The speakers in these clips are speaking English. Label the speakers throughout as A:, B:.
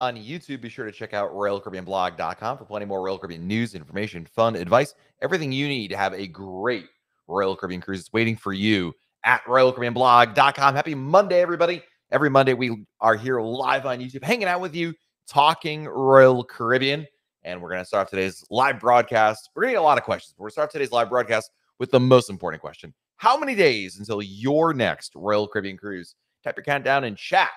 A: on YouTube, be sure to check out RoyalCaribbeanBlog.com for plenty more Royal Caribbean news, information, fun, advice, everything you need to have a great Royal Caribbean cruise. It's waiting for you at RoyalCaribbeanBlog.com. Happy Monday, everybody. Every Monday, we are here live on YouTube, hanging out with you, talking Royal Caribbean. And we're going to start off today's live broadcast. We're going to get a lot of questions. We're going to start today's live broadcast with the most important question How many days until your next Royal Caribbean cruise? Type your countdown in chat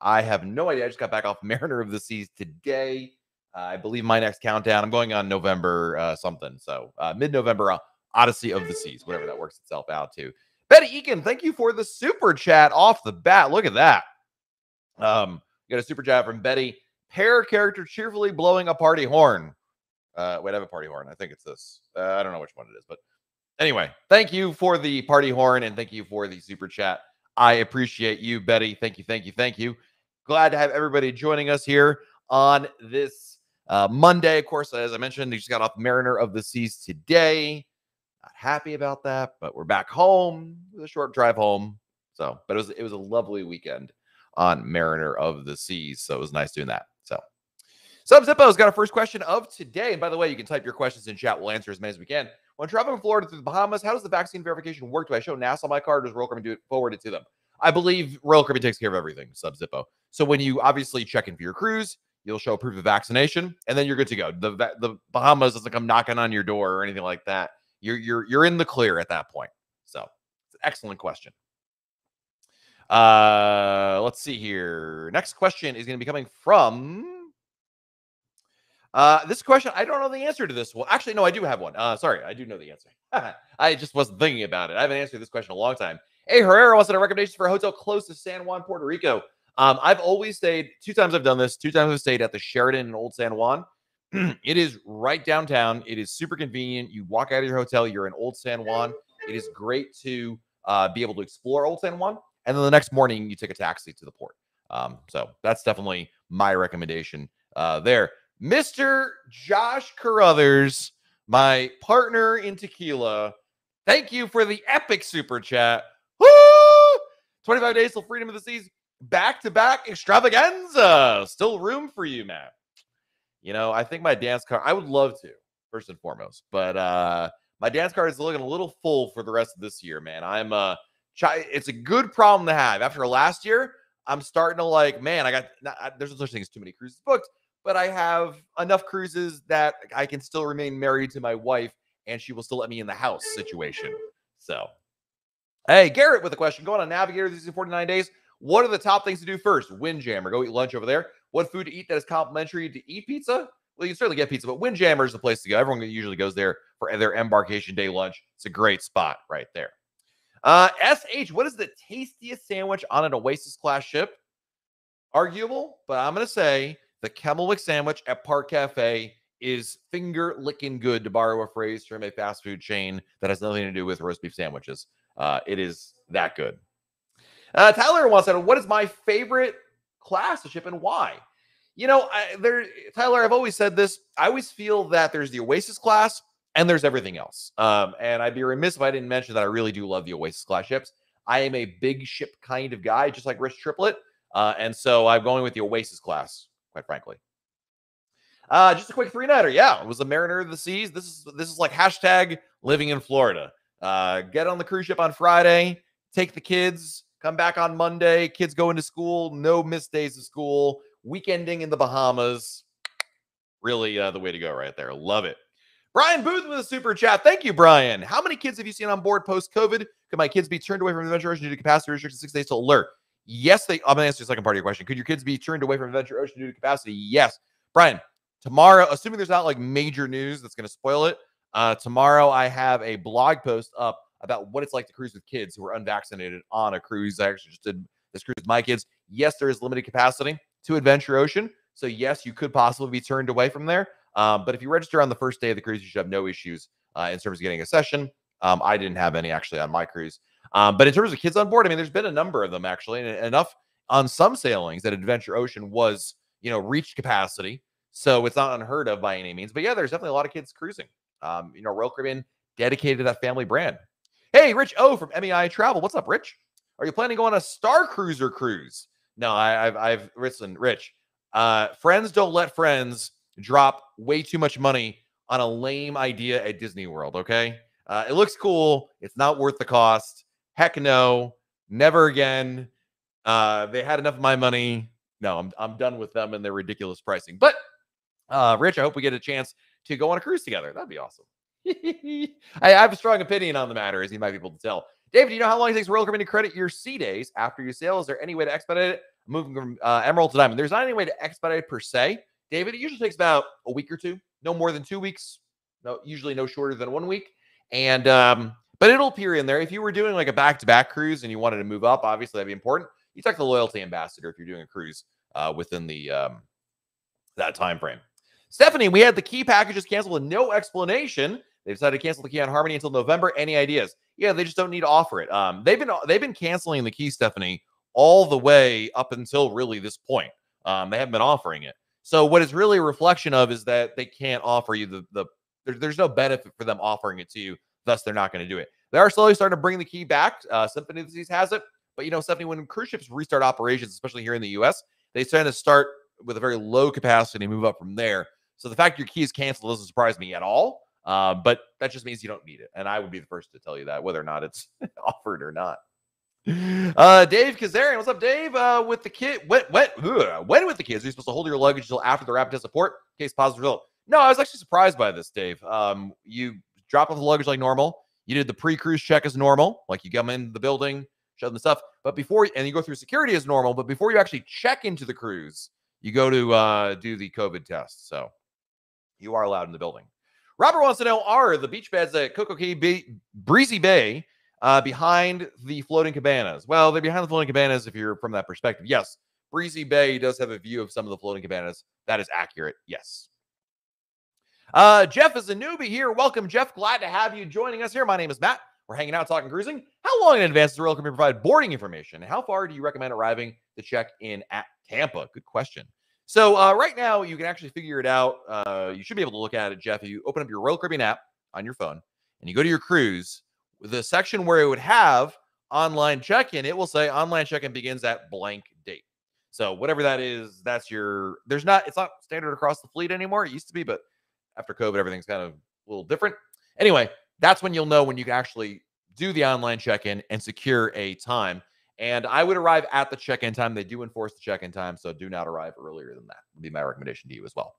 A: I have no idea. I just got back off Mariner of the Seas today. Uh, I believe my next countdown. I'm going on November uh, something. So uh, mid November, uh, Odyssey of the Seas, whatever that works itself out to. Betty Eakin, thank you for the super chat off the bat. Look at that. Um, got a super chat from Betty. Pair character cheerfully blowing a party horn. Uh, wait, I have a party horn. I think it's this. Uh, I don't know which one it is, but anyway, thank you for the party horn and thank you for the super chat. I appreciate you, Betty. Thank you, thank you, thank you. Glad to have everybody joining us here on this uh, Monday. Of course, as I mentioned, they just got off Mariner of the Seas today. Not happy about that, but we're back home with a short drive home. So, but it was it was a lovely weekend on Mariner of the Seas. So it was nice doing that. So Sub Zippo's got our first question of today. And by the way, you can type your questions in chat. We'll answer as many as we can. When traveling from Florida to the Bahamas, how does the vaccine verification work? Do I show Nassau my card? Does Royal Caribbean do it forward it to them? I believe Royal Caribbean takes care of everything, Sub Zippo. So when you obviously check in for your cruise, you'll show proof of vaccination, and then you're good to go. The the Bahamas doesn't come knocking on your door or anything like that. You're you're you're in the clear at that point. So excellent question. Uh, let's see here. Next question is going to be coming from. Uh, this question, I don't know the answer to this. Well, actually, no, I do have one. Uh, sorry, I do know the answer. I just wasn't thinking about it. I haven't answered this question a long time. Hey, Herrera wants to know recommendations for a hotel close to San Juan, Puerto Rico. Um, I've always stayed two times. I've done this. Two times I've stayed at the Sheraton in Old San Juan. it is right downtown. It is super convenient. You walk out of your hotel, you're in Old San Juan. It is great to uh, be able to explore Old San Juan, and then the next morning you take a taxi to the port. Um, so that's definitely my recommendation uh, there. Mr. Josh Carruthers, my partner in tequila. Thank you for the epic super chat. Woo! 25 days till freedom of the seas. Back to back extravaganza. Still room for you, Matt. You know, I think my dance card, I would love to, first and foremost, but uh my dance card is looking a little full for the rest of this year, man. I'm uh it's a good problem to have. After last year, I'm starting to like, man, I got not, there's no such thing as too many cruises booked, but I have enough cruises that I can still remain married to my wife and she will still let me in the house situation. So Hey, Garrett with a question. Going on Navigator these 49 days. What are the top things to do first? Windjammer. Go eat lunch over there. What food to eat that is complimentary to eat pizza? Well, you can certainly get pizza, but Windjammer is the place to go. Everyone usually goes there for their embarkation day lunch. It's a great spot right there. Uh, SH, what is the tastiest sandwich on an Oasis class ship? Arguable, but I'm going to say the Kummelweck sandwich at Park Cafe is finger licking good, to borrow a phrase from a fast food chain that has nothing to do with roast beef sandwiches. Uh, it is that good. Uh, Tyler wants to know what is my favorite class to ship and why? You know, I, there, Tyler, I've always said this. I always feel that there's the Oasis class and there's everything else. Um, and I'd be remiss if I didn't mention that I really do love the Oasis class ships. I am a big ship kind of guy, just like Rich Triplett. Uh, and so I'm going with the Oasis class, quite frankly. Uh, just a quick three nighter. Yeah, it was a Mariner of the Seas. This is this is like hashtag living in Florida. Uh, get on the cruise ship on Friday, take the kids, come back on Monday. Kids go into school, no missed days of school, weekending in the Bahamas. Really uh, the way to go right there. Love it. Brian Booth with a super chat. Thank you, Brian. How many kids have you seen on board post COVID? Could my kids be turned away from Adventure Ocean due to capacity restrictions six days to alert? Yes, they. I'm gonna answer the second part of your question. Could your kids be turned away from Adventure Ocean due to capacity? Yes, Brian. Tomorrow, assuming there's not like major news that's gonna spoil it, uh, tomorrow, I have a blog post up about what it's like to cruise with kids who are unvaccinated on a cruise. I actually just did this cruise with my kids. Yes, there is limited capacity to Adventure Ocean. So, yes, you could possibly be turned away from there. Um, but if you register on the first day of the cruise, you should have no issues uh, in terms of getting a session. Um, I didn't have any actually on my cruise. Um, but in terms of kids on board, I mean, there's been a number of them actually, and enough on some sailings that Adventure Ocean was, you know, reached capacity. So it's not unheard of by any means. But yeah, there's definitely a lot of kids cruising. Um, you know, Royal Caribbean dedicated to that family brand. Hey, Rich O from MEI Travel. What's up, Rich? Are you planning to go on a Star Cruiser cruise? No, I, have I've listen, Rich. Uh, friends don't let friends drop way too much money on a lame idea at Disney World. Okay, uh, it looks cool. It's not worth the cost. Heck no, never again. Uh, they had enough of my money. No, I'm I'm done with them and their ridiculous pricing. But uh, Rich, I hope we get a chance to go on a cruise together. That'd be awesome. I, have a strong opinion on the matter, as you might be able to tell. David, do you know how long it takes Royal Caribbean to credit your sea days after you sail? Is there any way to expedite it? Moving from uh, Emerald to Diamond. There's not any way to expedite it per se. David, it usually takes about a week or two, no more than two weeks. No, usually no shorter than one week. And um, but it'll appear in there. If you were doing like a back-to-back cruise and you wanted to move up, obviously that'd be important. You talk to the loyalty ambassador if you're doing a cruise uh, within the um, that time frame. Stephanie, we had the key packages canceled with no explanation. They decided to cancel the key on Harmony until November. Any ideas? Yeah, they just don't need to offer it. Um, they've been they've been canceling the key, Stephanie, all the way up until really this point. Um, they haven't been offering it. So what it's really a reflection of is that they can't offer you the the there, there's no benefit for them offering it to you. Thus, they're not going to do it. They are slowly starting to bring the key back. Uh, Symphony of the Seas has it, but you know, Stephanie, when cruise ships restart operations, especially here in the U.S., they tend to start with a very low capacity and move up from there. So the fact your key is canceled doesn't surprise me at all. Uh, but that just means you don't need it. And I would be the first to tell you that, whether or not it's offered or not. Uh, Dave Kazarian, what's up, Dave? Uh, with the kid, when, when, when with the kids, are you supposed to hold your luggage until after the rapid test support case positive result? No, I was actually surprised by this, Dave. Um, you drop off the luggage like normal. You did the pre-cruise check as normal, like you come in the building, show them the stuff. But before, and you go through security as normal. But before you actually check into the cruise, you go to uh, do the COVID test. So you are allowed in the building. Robert wants to know: Are the beach beds at CocoCay Bay, Breezy Bay uh, behind the floating cabanas? Well, they're behind the floating cabanas if you're from that perspective. Yes, Breezy Bay does have a view of some of the floating cabanas. That is accurate. Yes. Uh, Jeff is a newbie here. Welcome, Jeff. Glad to have you joining us here. My name is Matt. We're hanging out talking cruising. How long in advance does the Royal Caribbean provide boarding information? How far do you recommend arriving to check in at Tampa? Good question. So uh, right now, you can actually figure it out. Uh, you should be able to look at it, Jeff. If you open up your Royal Caribbean app on your phone and you go to your cruise, the section where it would have online check-in, it will say online check-in begins at blank date. So whatever that is, that's your. There's not. It's not standard across the fleet anymore. It used to be, but after COVID, everything's kind of a little different. Anyway, that's when you'll know when you can actually do the online check-in and secure a time. And I would arrive at the check-in time. They do enforce the check-in time, so do not arrive earlier than that. Would be my recommendation to you as well.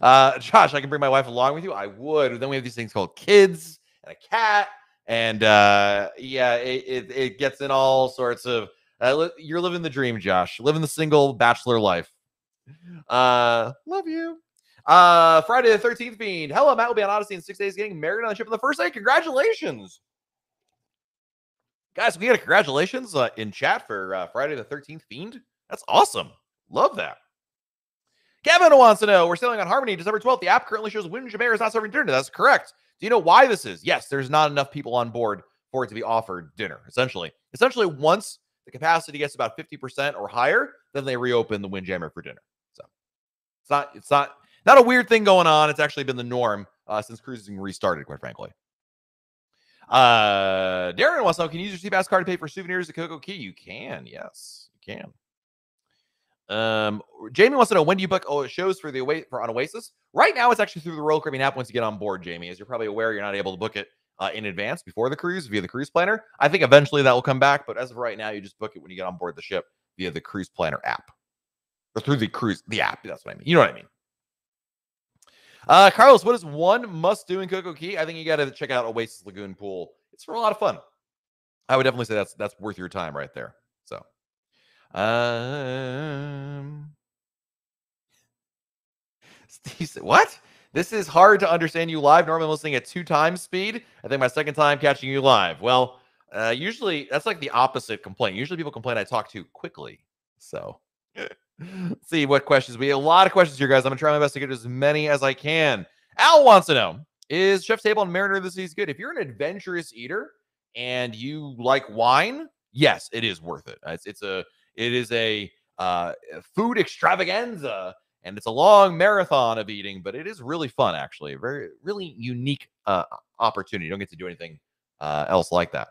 A: Uh, Josh, I can bring my wife along with you. I would. Then we have these things called kids and a cat, and uh, yeah, it, it, it gets in all sorts of. Uh, you're living the dream, Josh. Living the single bachelor life. Uh, love you. Uh, Friday the 13th fiend. Hello, Matt will be on Odyssey in six days, getting married on the ship on the first day. Congratulations. Guys, we got a congratulations uh, in chat for uh, Friday the 13th Fiend. That's awesome. Love that. Kevin wants to know we're sailing on Harmony December 12th. The app currently shows Windjammer is not serving dinner. That's correct. Do you know why this is? Yes, there's not enough people on board for it to be offered dinner, essentially. Essentially, once the capacity gets about 50% or higher, then they reopen the Windjammer for dinner. So it's not, it's not, not a weird thing going on. It's actually been the norm uh, since cruising restarted, quite frankly. Uh, Darren wants to know, can you use your SeaPass card to pay for souvenirs at CocoCay? You can, yes, you can. Um, Jamie wants to know when do you book oh, shows for the away for on Oasis? Right now, it's actually through the Royal Caribbean app. Once you get on board, Jamie, as you're probably aware, you're not able to book it uh, in advance before the cruise via the cruise planner. I think eventually that will come back, but as of right now, you just book it when you get on board the ship via the cruise planner app or through the cruise the app. That's what I mean. You know what I mean. Uh, Carlos, what is one must do in CocoCay? I think you got to check out Oasis Lagoon Pool. It's for a lot of fun. I would definitely say that's that's worth your time right there. So, um, Steve said, what? This is hard to understand you live. Normally, I'm listening at two times speed. I think my second time catching you live. Well, uh, usually that's like the opposite complaint. Usually, people complain I talk too quickly. So. See what questions we have a lot of questions here, guys. I'm gonna try my best to get as many as I can. Al wants to know: Is Chef's Table on Mariner this is good? If you're an adventurous eater and you like wine, yes, it is worth it. It's, it's a it is a uh, food extravaganza, and it's a long marathon of eating, but it is really fun. Actually, a very really unique uh, opportunity. You don't get to do anything uh, else like that.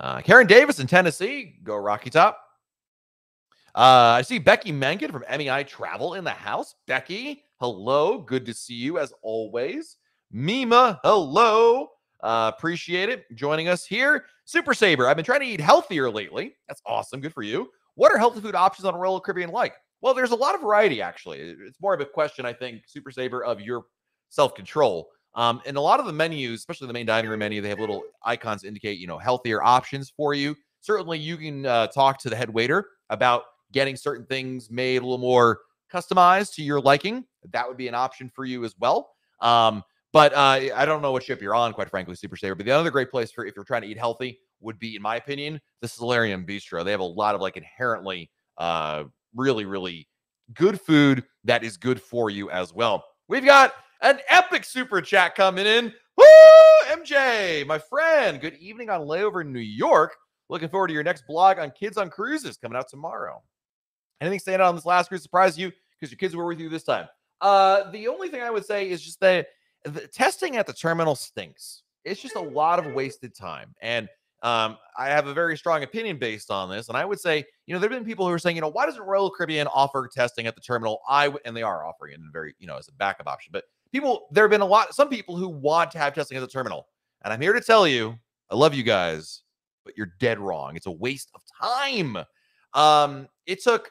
A: Uh, Karen Davis in Tennessee, go Rocky Top. Uh, I see Becky Menken from MEI Travel in the house. Becky, hello. Good to see you as always. Mima, hello. Uh, appreciate it joining us here. Super Saber, I've been trying to eat healthier lately. That's awesome. Good for you. What are healthy food options on Royal Caribbean like? Well, there's a lot of variety, actually. It's more of a question, I think, Super Saber, of your self control. Um, and a lot of the menus, especially the main dining room menu, they have little icons indicate, you know, healthier options for you. Certainly, you can uh, talk to the head waiter about getting certain things made a little more customized to your liking. That would be an option for you as well. Um, but uh, I don't know what ship you're on, quite frankly, Super Saver. But the other great place for if you're trying to eat healthy would be, in my opinion, the Solarium Bistro. They have a lot of like inherently uh, really, really good food that is good for you as well. We've got an epic super chat coming in. Woo! MJ, my friend, good evening on layover in New York. Looking forward to your next blog on kids on cruises coming out tomorrow. Anything stand out on this last cruise surprise you because your kids were with you this time? Uh, the only thing I would say is just that the testing at the terminal stinks. It's just a lot of wasted time. And um, I have a very strong opinion based on this. And I would say, you know, there have been people who are saying, you know, why doesn't Royal Caribbean offer testing at the terminal? I and they are offering it in very, you know, as a backup option. But people, there have been a lot, some people who want to have testing at the terminal. And I'm here to tell you, I love you guys, but you're dead wrong. It's a waste of time. Um, it took,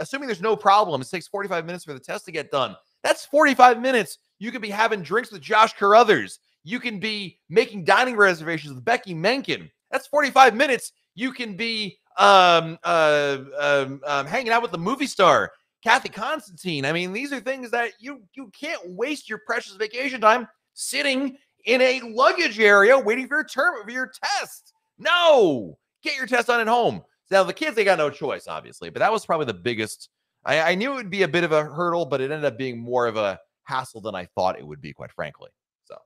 A: assuming there's no problem, it takes 45 minutes for the test to get done. That's 45 minutes. You could be having drinks with Josh Carruthers. You can be making dining reservations with Becky Menken. That's 45 minutes. You can be um, uh, um, um, hanging out with the movie star Kathy Constantine. I mean, these are things that you you can't waste your precious vacation time sitting in a luggage area waiting for your term for your test. No, get your test done at home. Now the kids they got no choice, obviously, but that was probably the biggest. I, I knew it would be a bit of a hurdle, but it ended up being more of a hassle than I thought it would be, quite frankly. So,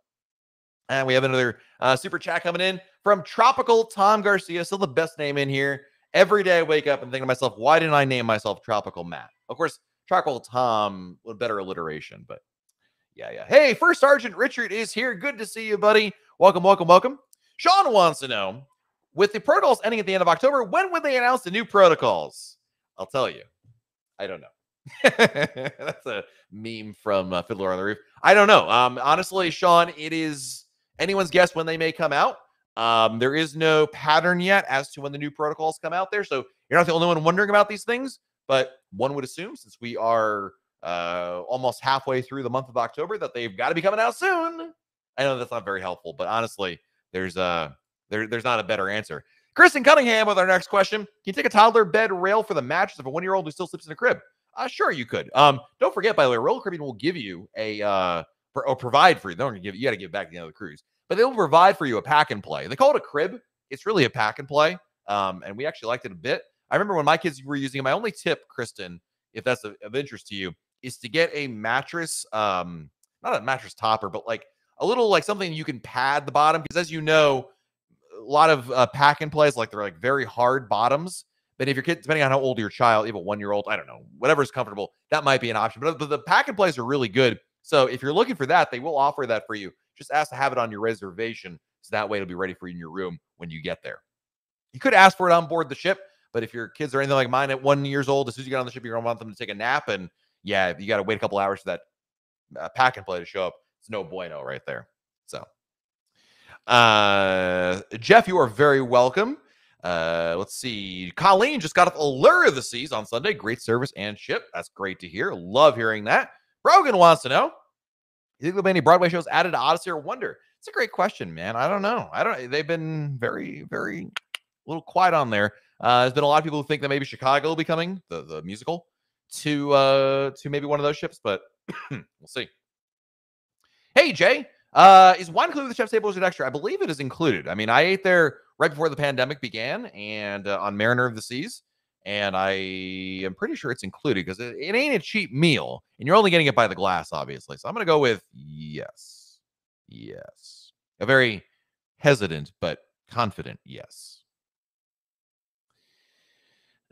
A: and we have another uh, super chat coming in from Tropical Tom Garcia, still the best name in here. Every day I wake up and think to myself, why didn't I name myself Tropical Matt? Of course, Tropical Tom, with better alliteration, but yeah, yeah. Hey, First Sergeant Richard is here. Good to see you, buddy. Welcome, welcome, welcome. Sean wants to know with the protocols ending at the end of October, when would they announce the new protocols? I'll tell you. I don't know. That's a meme from uh, Fiddler on the Roof. I don't know. Um, honestly, Sean, it is anyone's guess when they may come out. Um, there is no pattern yet as to when the new protocols come out there. So you're not the only one wondering about these things, but one would assume since we are uh, almost halfway through the month of October that they've got to be coming out soon. I know that's not very helpful, but honestly, there's uh there, there's not a better answer. Kristen Cunningham with our next question. Can you take a toddler bed rail for the mattress of a one-year-old who still sleeps in a crib? Uh, sure, you could. Um, don't forget, by the way, Royal Caribbean will give you a uh or provide for you. They don't give you got to give back the end of the cruise, but they will provide for you a pack and play. They call it a crib. It's really a pack and play. Um, and we actually liked it a bit. I remember when my kids were using it. My only tip, Kristen, if that's of, of interest to you, is to get a mattress, um, not a mattress topper, but like a little like something you can pad the bottom because as you know, lot of uh, pack and plays like they're like very hard bottoms but if your kid, depending on how old your child, you have a one year old, I don't know, whatever's comfortable, that might be an option. But, but the pack and plays are really good. So if you're looking for that, they will offer that for you. Just ask to have it on your reservation. So that way it'll be ready for you in your room when you get there. You could ask for it on board the ship, but if your kids are anything like mine at one years old, as soon as you get on the ship, you're gonna want them to take a nap. And yeah, you got to wait a couple hours for that uh, pack and play to show up. It's no bueno right there. Uh, Jeff, you are very welcome. Uh, let's see. Colleen just got off Allure of the Seas on Sunday. Great service and ship. That's great to hear. Love hearing that. Brogan wants to know: You think there'll be any Broadway shows added to Odyssey or Wonder? It's a great question, man. I don't know. I don't. They've been very, very little quiet on there. Uh, there's been a lot of people who think that maybe Chicago will be coming, the the musical, to uh to maybe one of those ships, but we'll see. Hey Jay, uh, is wine included with the chef's table? Is it extra? I believe it is included. I mean, I ate there right before the pandemic began and uh, on Mariner of the Seas. And I am pretty sure it's included because it, it, ain't a cheap meal. And you're only getting it by the glass, obviously. So I'm going to go with yes. Yes. A very hesitant but confident yes.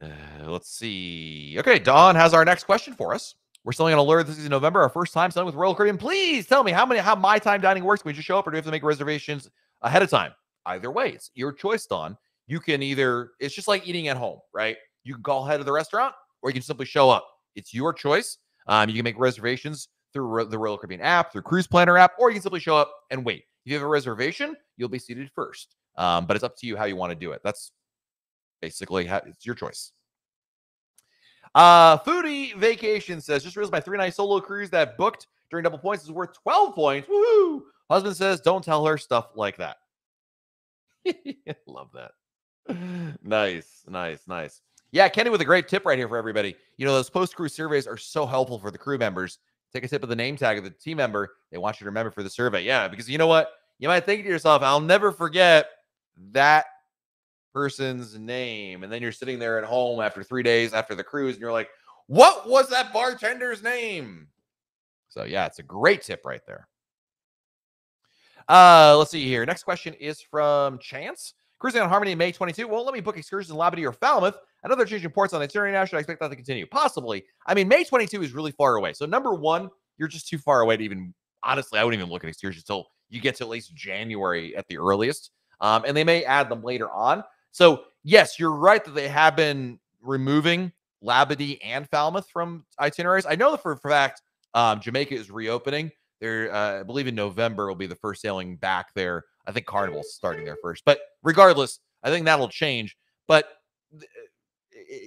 A: Uh, let's see. Okay, Don has our next question for us. We're selling an Allure this is November, our first time selling with Royal Caribbean. Please tell me how many how my time dining works. Can we just show up or do we have to make reservations ahead of time? Either way, it's your choice, Don. You can either, it's just like eating at home, right? You can call ahead of the restaurant, or you can simply show up. It's your choice. Um, you can make reservations through the Royal Caribbean app, through Cruise Planner app, or you can simply show up and wait. If you have a reservation, you'll be seated first. Um, but it's up to you how you want to do it. That's basically how, it's your choice. Uh, Foodie Vacation says, just realized my three night solo cruise that booked during double points is worth 12 points. Woohoo! Husband says, don't tell her stuff like that. Love that. nice, nice, nice. Yeah, Kenny with a great tip right here for everybody. You know, those post crew surveys are so helpful for the crew members. Take a tip of the name tag of the team member. They want you to remember for the survey. Yeah, because you know what? You might think to yourself, I'll never forget that person's name. And then you're sitting there at home after three days after the cruise, and you're like, what was that bartender's name? So, yeah, it's a great tip right there. Uh, let's see here. Next question is from Chance. Cruising on Harmony May 22. Well, let me book excursions in Labadee or Falmouth. Another change in ports on the itinerary now. Should I expect that to continue? Possibly. I mean, May 22 is really far away. So, number one, you're just too far away to even, honestly, I wouldn't even look at excursions until you get to at least January at the earliest. Um, and they may add them later on. So, yes, you're right that they have been removing Labadee and Falmouth from itineraries. I know that for a fact um, Jamaica is reopening. There, uh, I believe in November will be the first sailing back there. I think Carnival's starting there first, but regardless, I think that'll change. But uh,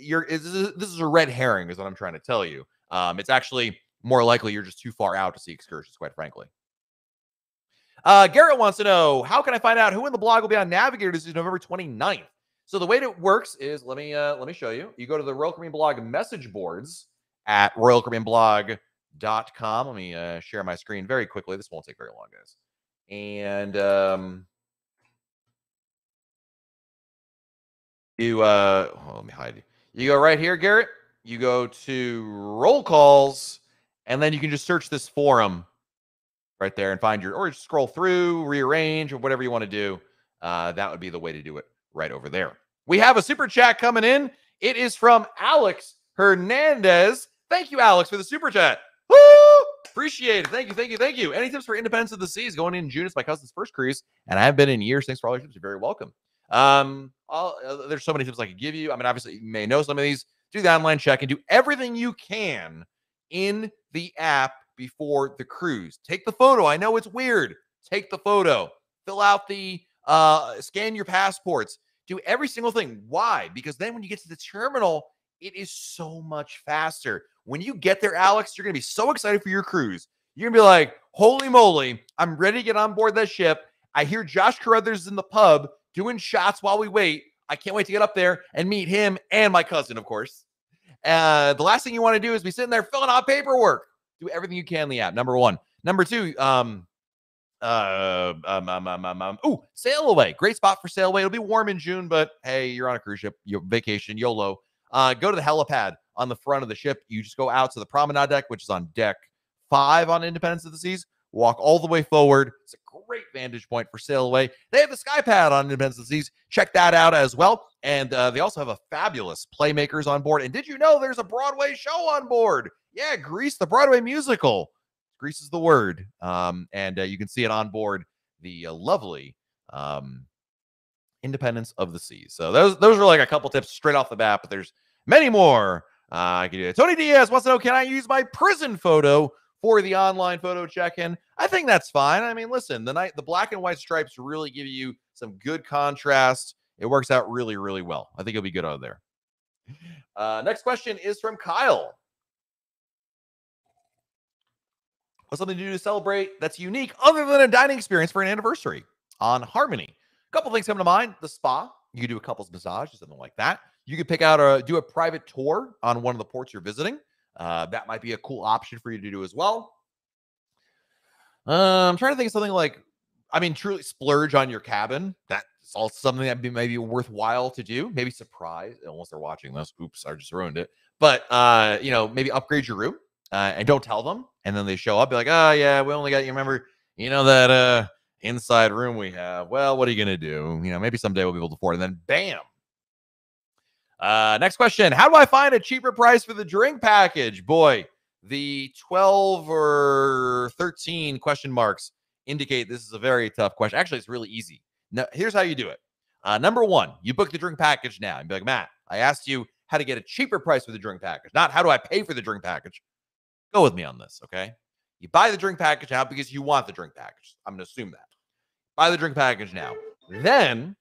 A: you're this is a red herring, is what I'm trying to tell you. Um, it's actually more likely you're just too far out to see excursions, quite frankly. Uh, Garrett wants to know how can I find out who in the blog will be on Navigator this is November 29th. So the way it works is let me uh, let me show you. You go to the Royal Caribbean blog message boards at Royal Caribbean blog dot com. Let me uh, share my screen very quickly. This won't take very long, guys. And um, you, uh, let me hide. You go right here, Garrett. You go to roll calls, and then you can just search this forum right there and find your, or scroll through, rearrange, or whatever you want to do. Uh, that would be the way to do it right over there. We have a super chat coming in. It is from Alex Hernandez. Thank you, Alex, for the super chat. Woo! Appreciate it. Thank you, thank you, thank you. Any tips for Independence of the Seas going in June? It's my cousin's first cruise, and I have been in years. Thanks for all your tips. You're very welcome. Um, uh, there's so many tips I could give you. I mean, obviously, you may know some of these. Do the online check and do everything you can in the app before the cruise. Take the photo. I know it's weird. Take the photo. Fill out the uh, scan your passports. Do every single thing. Why? Because then when you get to the terminal, it is so much faster. When you get there, Alex, you're going to be so excited for your cruise. You're going to be like, holy moly, I'm ready to get on board that ship. I hear Josh Carruthers in the pub doing shots while we wait. I can't wait to get up there and meet him and my cousin, of course. Uh, the last thing you want to do is be sitting there filling out paperwork. Do everything you can in the app. Number one. Number two, um, uh, um, um, um, um, um oh, sail away. Great spot for sail away. It'll be warm in June, but hey, you're on a cruise ship, your vacation, YOLO. Uh, go to the helipad on the front of the ship. You just go out to the promenade deck, which is on deck five on Independence of the Seas. Walk all the way forward. It's a great vantage point for sail away. They have the sky pad on Independence of the Seas. Check that out as well. And uh, they also have a fabulous playmakers on board. And did you know there's a Broadway show on board? Yeah, Grease, the Broadway musical. Grease is the word. Um, and uh, you can see it on board the uh, lovely um, Independence of the Seas. So those those are like a couple tips straight off the bat, but there's many more. Uh, I can do it. Tony Diaz wants to know: Can I use my prison photo for the online photo check-in? I think that's fine. I mean, listen, the night the black and white stripes really give you some good contrast. It works out really, really well. I think it'll be good out of there. Uh, next question is from Kyle. What's something to do to celebrate that's unique other than a dining experience for an anniversary on Harmony? A couple things come to mind. The spa. You could do a couples massage or something like that. You could pick out a do a private tour on one of the ports you're visiting. Uh, that might be a cool option for you to do as well. Uh, I'm trying to think of something like, I mean, truly splurge on your cabin. That's also something that may be maybe worthwhile to do. Maybe surprise, unless they're watching this. Oops, I just ruined it. But uh, you know, maybe upgrade your room uh, and don't tell them. And then they show up, be like, oh yeah, we only got you. Remember, you know that uh inside room we have. Well, what are you gonna do? You know, maybe someday we'll be able to afford it. And then bam. Uh, next question: How do I find a cheaper price for the drink package? Boy, the 12 or 13 question marks indicate this is a very tough question. Actually, it's really easy. Now, here's how you do it. Uh, number one, you book the drink package now and be like, Matt, I asked you how to get a cheaper price for the drink package, not how do I pay for the drink package. Go with me on this, okay? You buy the drink package now because you want the drink package. I'm going to assume that. Buy the drink package now. Then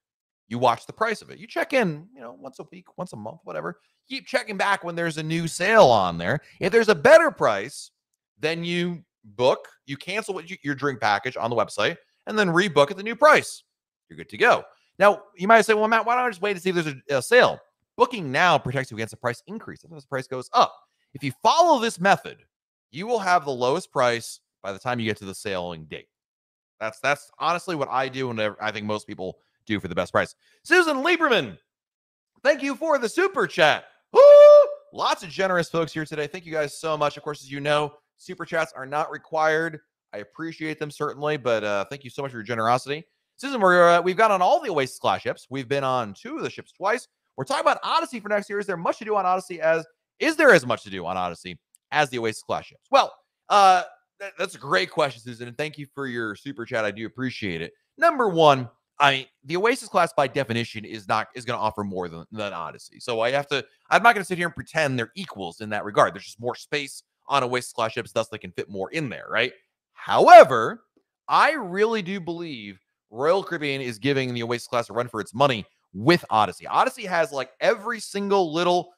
A: you watch the price of it. You check in, you know, once a week, once a month, whatever. Keep checking back when there's a new sale on there. If there's a better price, then you book, you cancel what you, your drink package on the website, and then rebook at the new price. You're good to go. Now, you might say, well, Matt, why don't I just wait to see if there's a, a sale? Booking now protects you against a price increase. If the price goes up, if you follow this method, you will have the lowest price by the time you get to the sailing date. That's that's honestly what I do, and I think most people do for the best price. Susan Lieberman, thank you for the super chat. Woo! Lots of generous folks here today. Thank you guys so much. Of course, as you know, super chats are not required. I appreciate them certainly, but uh, thank you so much for your generosity. Susan, we're, uh, we've got on all the Oasis class ships. We've been on two of the ships twice. We're talking about Odyssey for next year. Is there much to do on Odyssey? As is there as much to do on Odyssey as the Oasis class ships? Well, uh, that's a great question, Susan, and thank you for your super chat. I do appreciate it. Number one, I mean, the Oasis class by definition is not is going to offer more than, than Odyssey. So I have to. I'm not going to sit here and pretend they're equals in that regard. There's just more space on Oasis class ships, thus they can fit more in there, right? However, I really do believe Royal Caribbean is giving the Oasis class a run for its money with Odyssey. Odyssey has like every single little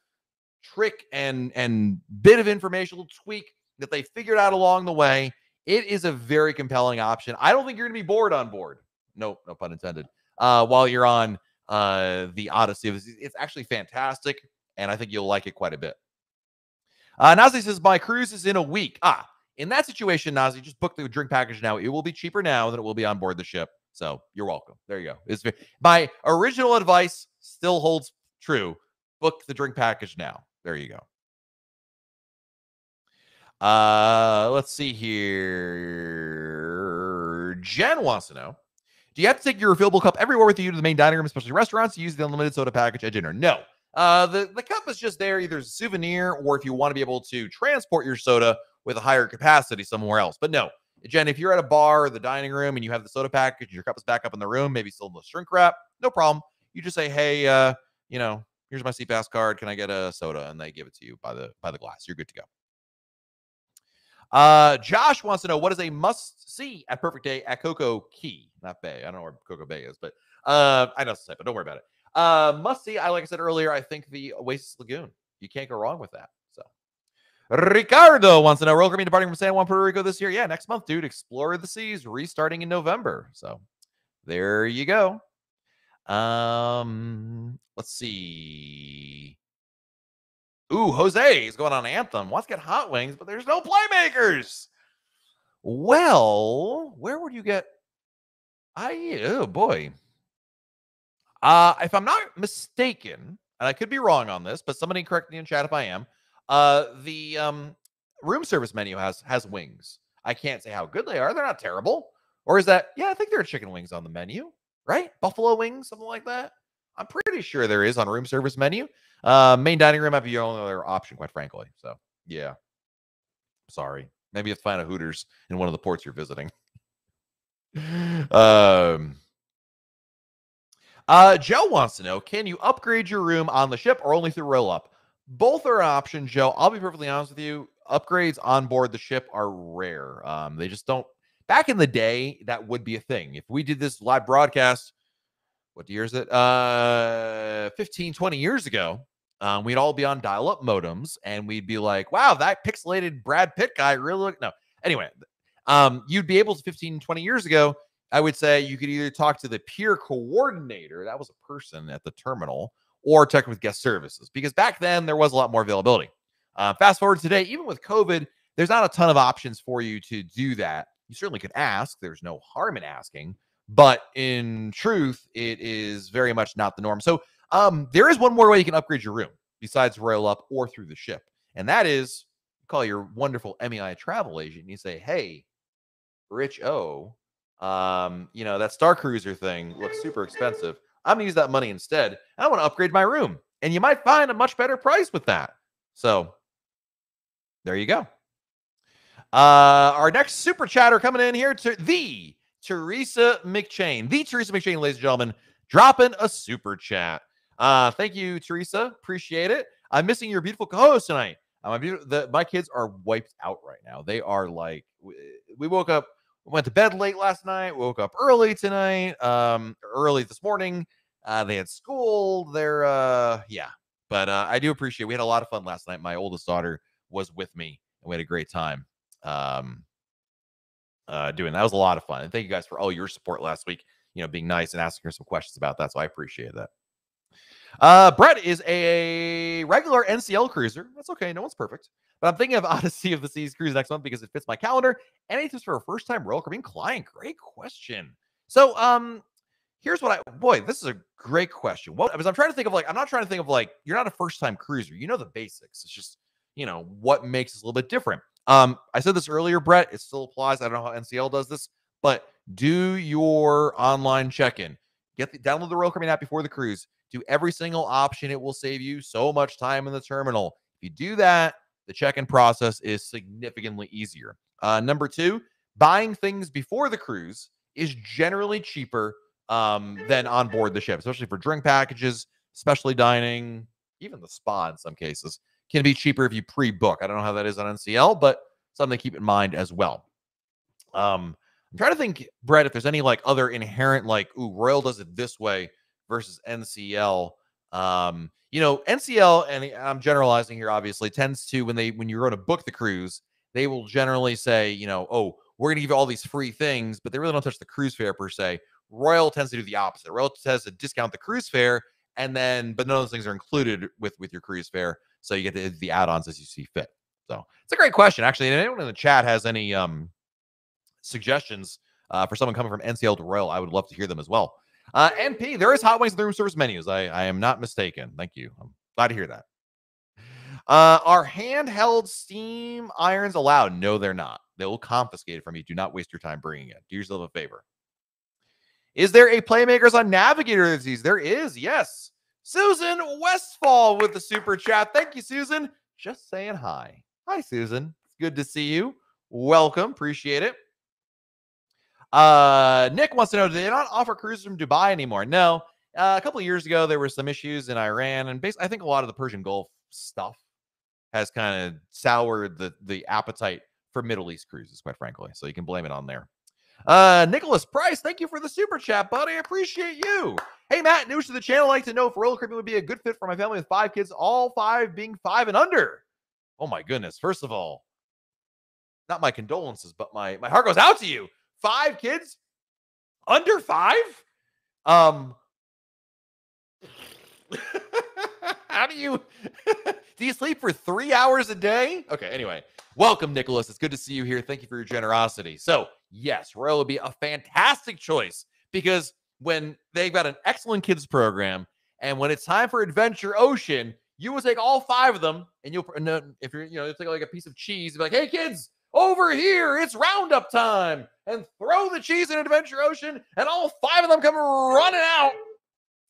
A: trick and and bit of informational tweak that they figured out along the way. It is a very compelling option. I don't think you're going to be bored on board. No, no pun intended. Uh, while you're on uh, the Odyssey, it's, it's actually fantastic, and I think you'll like it quite a bit. Uh, Nazi says my cruise is in a week. Ah, in that situation, Nazi, just book the drink package now. It will be cheaper now than it will be on board the ship. So you're welcome. There you go. It's my original advice still holds true. Book the drink package now. There you go. Uh, let's see here. Jen wants to know Do you have to take your refillable cup everywhere with you to the main dining room, especially restaurants, to use the unlimited soda package at dinner? No. Uh, the, the cup is just there either as a souvenir or if you want to be able to transport your soda with a higher capacity somewhere else. But no, Jen, if you're at a bar or the dining room and you have the soda package, your cup is back up in the room, maybe still in the shrink wrap, no problem. You just say, hey, uh, you know, here's my SeaPass card. Can I get a soda? And they give it to you by the by the glass. You're good to go. Uh, Josh wants to know what is a must see at Perfect Day at CocoCay, not Bay. I don't know where Coco Bay is, but uh, I know it's but don't worry about it. Uh, must see. I like I said earlier. I think the Oasis Lagoon. You can't go wrong with that. So, Ricardo wants to know Royal Caribbean departing from San Juan, Puerto Rico this year. Yeah, next month, dude. Explore the seas, restarting in November. So, there you go. Um, let's see. Ooh, Jose is going on Anthem. Wants to get hot wings, but there's no playmakers. Well, where would you get? I oh boy. Uh, if I'm not mistaken, and I could be wrong on this, but somebody correct me in chat if I am. Uh, the um room service menu has has wings. I can't say how good they are. They're not terrible. Or is that? Yeah, I think there are chicken wings on the menu, right? Buffalo wings, something like that. I'm pretty sure there is on room service menu. Uh, main dining room might be your only other option, quite frankly. So yeah, sorry. Maybe you have to find a Hooters in one of the ports you're visiting. um. Uh, Joe wants to know: Can you upgrade your room on the ship or only through royal up? Both are options, Joe. I'll be perfectly honest with you. Upgrades on board the ship are rare. Um, they just don't. Back in the day, that would be a thing. If we did this live broadcast what year is it? Uh, 15, 20 years ago, um, we'd all be on dial up modems and we'd be like, wow, that pixelated Brad Pitt guy really look. No. Anyway, um, you'd be able to 15, 20 years ago, I would say you could either talk to the pier coordinator, that was a person at the terminal, or check with guest services because back then there was a lot more availability. Uh, fast forward today, even with COVID, there's not a ton of options for you to do that. You certainly could ask, there's no harm in asking, but in truth, it is very much not the norm. So um, there is one more way you can upgrade your room besides royal up or through the ship, and that is call your wonderful MEI travel agent and you say, "Hey, Rich O, um, you know that Star Cruiser thing looks super expensive. I'm gonna use that money instead. I want to upgrade my room, and you might find a much better price with that. So there you go. Uh, our next super chatter coming in here to the Teresa McChain, the Teresa McChain, ladies and gentlemen, dropping a super chat. Uh, thank you, Teresa. Appreciate it. I'm missing your beautiful co-host tonight. Uh, the, my kids are wiped out right now. They are like, we, we woke up, went to bed late last night, woke up early tonight, um, early this morning. Uh, they had school. They're, uh, yeah. But uh, I do appreciate. We had a lot of fun last night. My oldest daughter was with me, and we had a great time. Um, uh, doing that. was a lot of fun. And thank you guys for all your support last week. You know, being nice and asking her some questions about that. So I appreciate that. Uh, Brett is a regular NCL cruiser. That's okay. No one's perfect. But I'm thinking of Odyssey of the Seas cruise next month because it fits my calendar. Any tips for a first time Royal Caribbean client? Great question. So, um, here's what I boy, this is a great question. What because I'm trying to think of like, I'm not trying to think of like, you're not a first time cruiser. You know the basics. It's just, you know, what makes us a little bit different. Um, I said this earlier, Brett. It still applies. I don't know how NCL does this, but do your online check-in. Get the download the Royal Caribbean app before the cruise. Do every single option. It will save you so much time in the terminal. If you do that, the check-in process is significantly easier. Uh, number two, buying things before the cruise is generally cheaper um, than on board the ship, especially for drink packages, especially dining, even the spa in some cases can be cheaper if you pre-book. I don't know how that is on NCL, but something to keep in mind as well. Um, I'm trying to think, Brett, if there's any like other inherent like, ooh, Royal does it this way versus NCL. Um, you know, NCL, and I'm generalizing here, obviously, tends to when they when you're going to book the cruise, they will generally say, you know, oh, we're going to give you all these free things, but they really don't touch the cruise fare per se. Royal tends to do the opposite. Royal tends to discount the cruise fare, and then but none of those things are included with with your cruise fare. So you get the, the add-ons as you see fit. So it's a great question. Actually, and anyone in the chat has any um, suggestions uh, for someone coming from NCL to Royal, I would love to hear them as well. Uh, MP, there is hot wings in the room service menus. I, I am not mistaken. Thank you. I'm glad to hear that. Uh, are handheld steam irons allowed? No, they're not. They will confiscate it from you. Do not waste your time bringing it. Do yourself a favor. Is there a Playmakers on Navigator disease? There is, yes. Susan Westfall with the super chat. Thank you, Susan. Just saying hi. Hi, Susan. It's good to see you. Welcome. Appreciate it. Uh, Nick wants to know, do they not offer cruises from Dubai anymore? No. Uh, a couple years ago, there were some issues in Iran, and basically, I think a lot of the Persian Gulf stuff has kind of soured the the appetite for Middle East cruises, quite frankly. So you can blame it on there. Uh, Nicholas Price, thank you for the super chat, buddy. I appreciate you. Hey, Matt, news to the channel. Like to know if Royal Caribbean would be a good fit for my family with five kids, all five being five and under. Oh my goodness. First of all, not my condolences, but my my heart goes out to you. Five kids under five? Um how do you do you sleep for three hours a day? Okay, anyway. Welcome, Nicholas. It's good to see you here. Thank you for your generosity. So yes, Royal would be a fantastic choice because when they've got an excellent kids program, and when it's time for Adventure Ocean, you will take all five of them, and you'll if you're you know you take like a piece of cheese, and be like, "Hey kids, over here, it's roundup time," and throw the cheese in Adventure Ocean, and all five of them come running out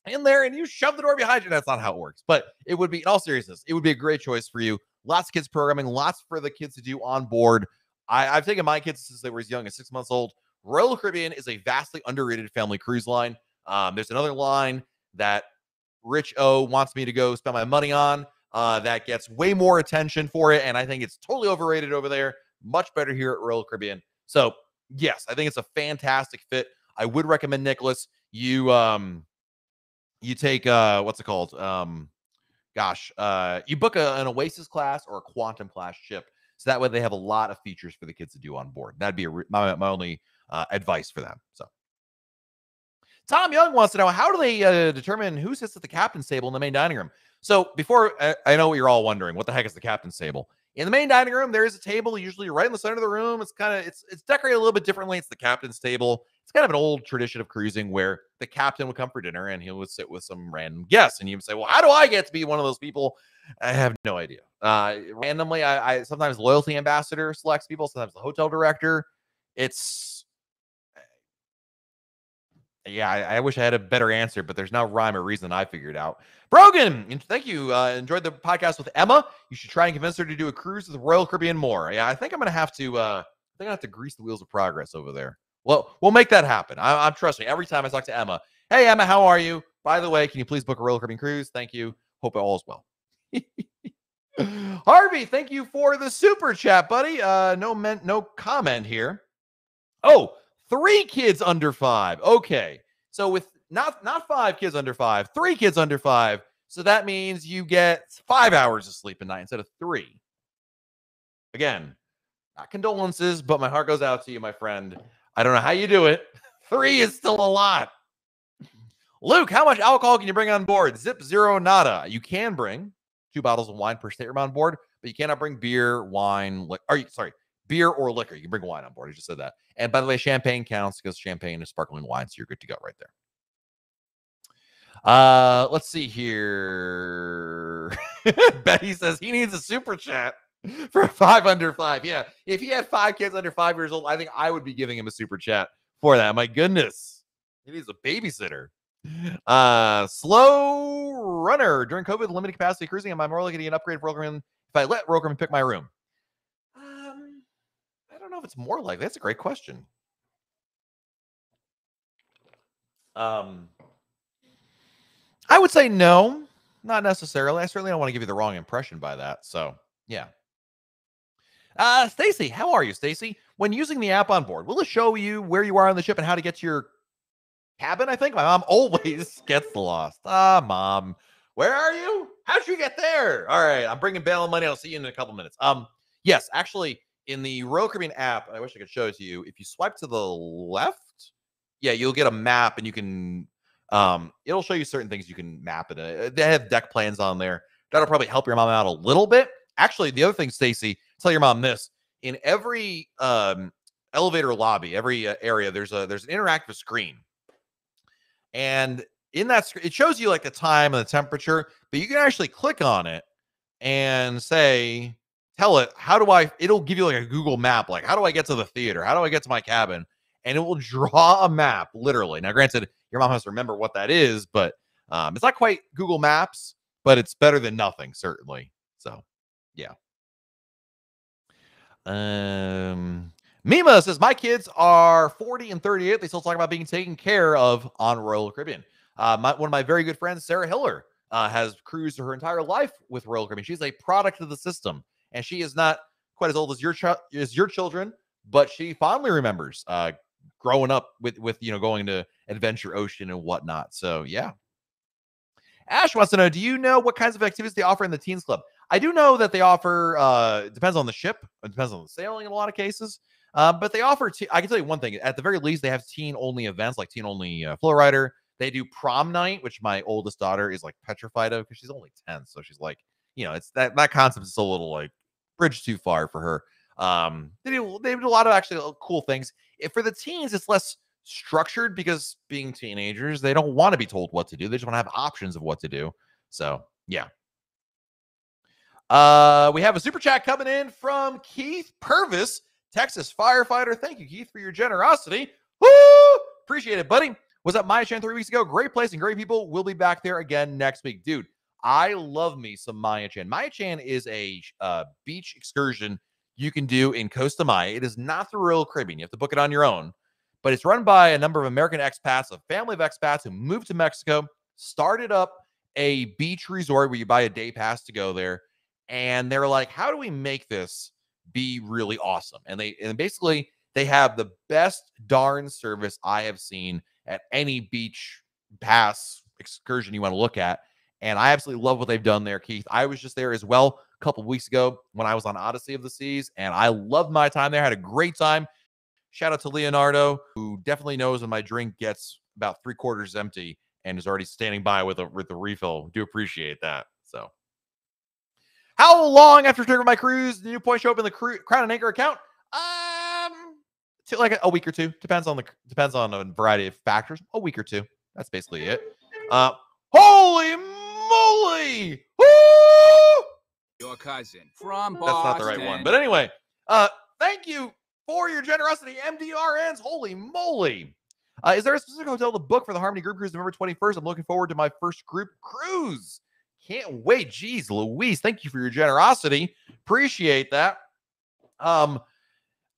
A: in there, and you shove the door behind you. That's not how it works, but it would be in all seriousness, it would be a great choice for you. Lots of kids programming, lots for the kids to do on board. I, I've taken my kids since they were as young as six months old. Royal Caribbean is a vastly underrated family cruise line. Um, there's another line that Rich O wants me to go spend my money on uh, that gets way more attention for it. And I think it's totally overrated over there. Much better here at Royal Caribbean. So, yes, I think it's a fantastic fit. I would recommend Nicholas. You um you take uh what's it called? Um gosh, uh you book a, an Oasis class or a Quantum class ship. So that way they have a lot of features for the kids to do on board. That'd be a, my, my only uh, advice for them. So, Tom Young wants to know how do they uh, determine who sits at the captain's table in the main dining room? So, before I, I know what you're all wondering, what the heck is the captain's table? In the main dining room, there is a table usually right in the center of the room. It's kind of it's it's decorated a little bit differently. It's the captain's table. It's kind of an old tradition of cruising where the captain would come for dinner and he would sit with some random guests, and you would say, "Well, how do I get to be one of those people?" I have no idea. Uh, randomly, I, I sometimes loyalty ambassador selects people. Sometimes the hotel director. It's yeah, I, I, wish I had a better answer, but there's no rhyme or reason I figured out. Brogan, thank you. Uh, enjoyed the podcast with Emma. You should try and convince her to do a cruise with the Royal Caribbean more. Yeah, I think I'm gonna have to. Uh, I think I have to grease the wheels of progress over there. Well, we'll make that happen. I, I'm trust me. Every time I talk to Emma, hey Emma, how are you? By the way, can you please book a Royal Caribbean cruise? Thank you. Hope it all is well. Harvey, thank you for the super chat, buddy. Uh, no men, no comment here. Oh, three kids under five. Okay, so with not not five kids under five, three kids under five. So that means you get five hours of sleep a night instead of three. Again, not condolences, but my heart goes out to you, my friend. I don't know how you do it. Three is still a lot. Luke, how much alcohol can you bring on board? Zip zero nada. You can bring two bottles of wine per stateroom on board, but you cannot bring beer, wine, are you sorry, beer or liquor. You can bring wine on board. I just said that. And by the way, champagne counts because champagne is sparkling wine, so you're good to go right there. Uh, let's see here. Betty says he needs a super chat for five under five. Yeah, if he had five kids under five years old, I think I would be giving him a super chat for that. My goodness, he needs a babysitter. Uh, slow runner during COVID, limited capacity cruising. Am I more likely to get an upgrade for if I let Rokerman pick my room? Know if it's more likely. That's a great question. Um, I would say no, not necessarily. I certainly don't want to give you the wrong impression by that. So, yeah. Uh, Stacy, how are you, Stacy? When using the app on board, will it show you where you are on the ship and how to get to your cabin? I think my mom always gets lost. Ah, mom, where are you? How'd you get there? All right, I'm bringing bail money. I'll see you in a couple minutes. Um, yes, actually, in the Royal Caribbean app, I wish I could show it to you. If you swipe to the left, yeah, you'll get a map and you can um it'll show you certain things you can map it. Uh, they have deck plans on there. That'll probably help your mom out a little bit. Actually, the other thing, Stacy, tell your mom this. In every um elevator lobby, every uh, area, there's a there's an interactive screen. And in that it shows you like the time and the temperature, but you can actually click on it and say, tell it, how do I, it'll give you like a Google map, like, how do I get to the theater? How do I get to my cabin? And it will draw a map, literally. Now, granted, your mom has to remember what that is, but um, it's not quite Google Maps, but it's better than nothing, certainly. So, yeah. Um, Mima says, My kids are 40 and 38. They still talk about being taken care of on Royal Caribbean. Uh, my, one of my very good friends, Sarah Hiller, uh, has cruised her entire life with Royal Caribbean. She's a product of the system, and she is not quite as old as your ch- as your children, but she fondly remembers uh, growing up with with you know going to Adventure Ocean and whatnot. So yeah. Ash wants to know: Do you know what kinds of activities they offer in the Teens Club? I do know that they offer. Uh, depends on the ship. It depends on the sailing in a lot of cases. Uh, but they offer. Te- I can tell you one thing. At the very least, they have teen only events like teen only uh, FlowRider. They do prom night, which my oldest daughter is like petrified of because she's only ten. So she's like, you know, it's that that concept is a little like bridge too far for her. Um, they do they do a lot of actually uh, cool things. If for the teens, it's less structured because being teenagers, they don't want to be told what to do. They just want to have options of what to do. So yeah. Uh, we have a super chat coming in from Keith Purvis, Texas firefighter. Thank you, Keith, for your generosity. Woo! Appreciate it, buddy. Was at Maya Chan three weeks ago. Great place and great people. We'll be back there again next week, dude. I love me some Maya Chan. Maya Chan is a uh, beach excursion you can do in Costa Maya. It is not the Royal Caribbean. You have to book it on your own, but it's run by a number of American expats, a family of expats who moved to Mexico, started up a beach resort where you buy a day pass to go there. And they're like, how do we make this be really awesome? And they and basically they have the best darn service I have seen at any beach pass excursion you want to look at. And I absolutely love what they've done there, Keith. I was just there as well a couple weeks ago when I was on Odyssey of the Seas, and I loved my time there. Had a great time. Shout out to Leonardo, who definitely knows when my drink gets about three quarters empty and is already standing by with a with a refill. Do appreciate that. So, how long after returning my cruise, the new point show up in the cru- Crown and Anchor account? Um, to like a week or two. Depends on the depends on a variety of factors. A week or two. That's basically it. Uh, holy moly! Woo!
B: Your cousin from Boston.
A: That's not the right one. But anyway, uh, thank you for your generosity, MDRNs. Holy moly. Uh, is there a specific hotel to book for the Harmony Group Cruise November 21st? I'm looking forward to my first group cruise. Can't wait. Jeez, Louise, thank you for your generosity. Appreciate that. Um,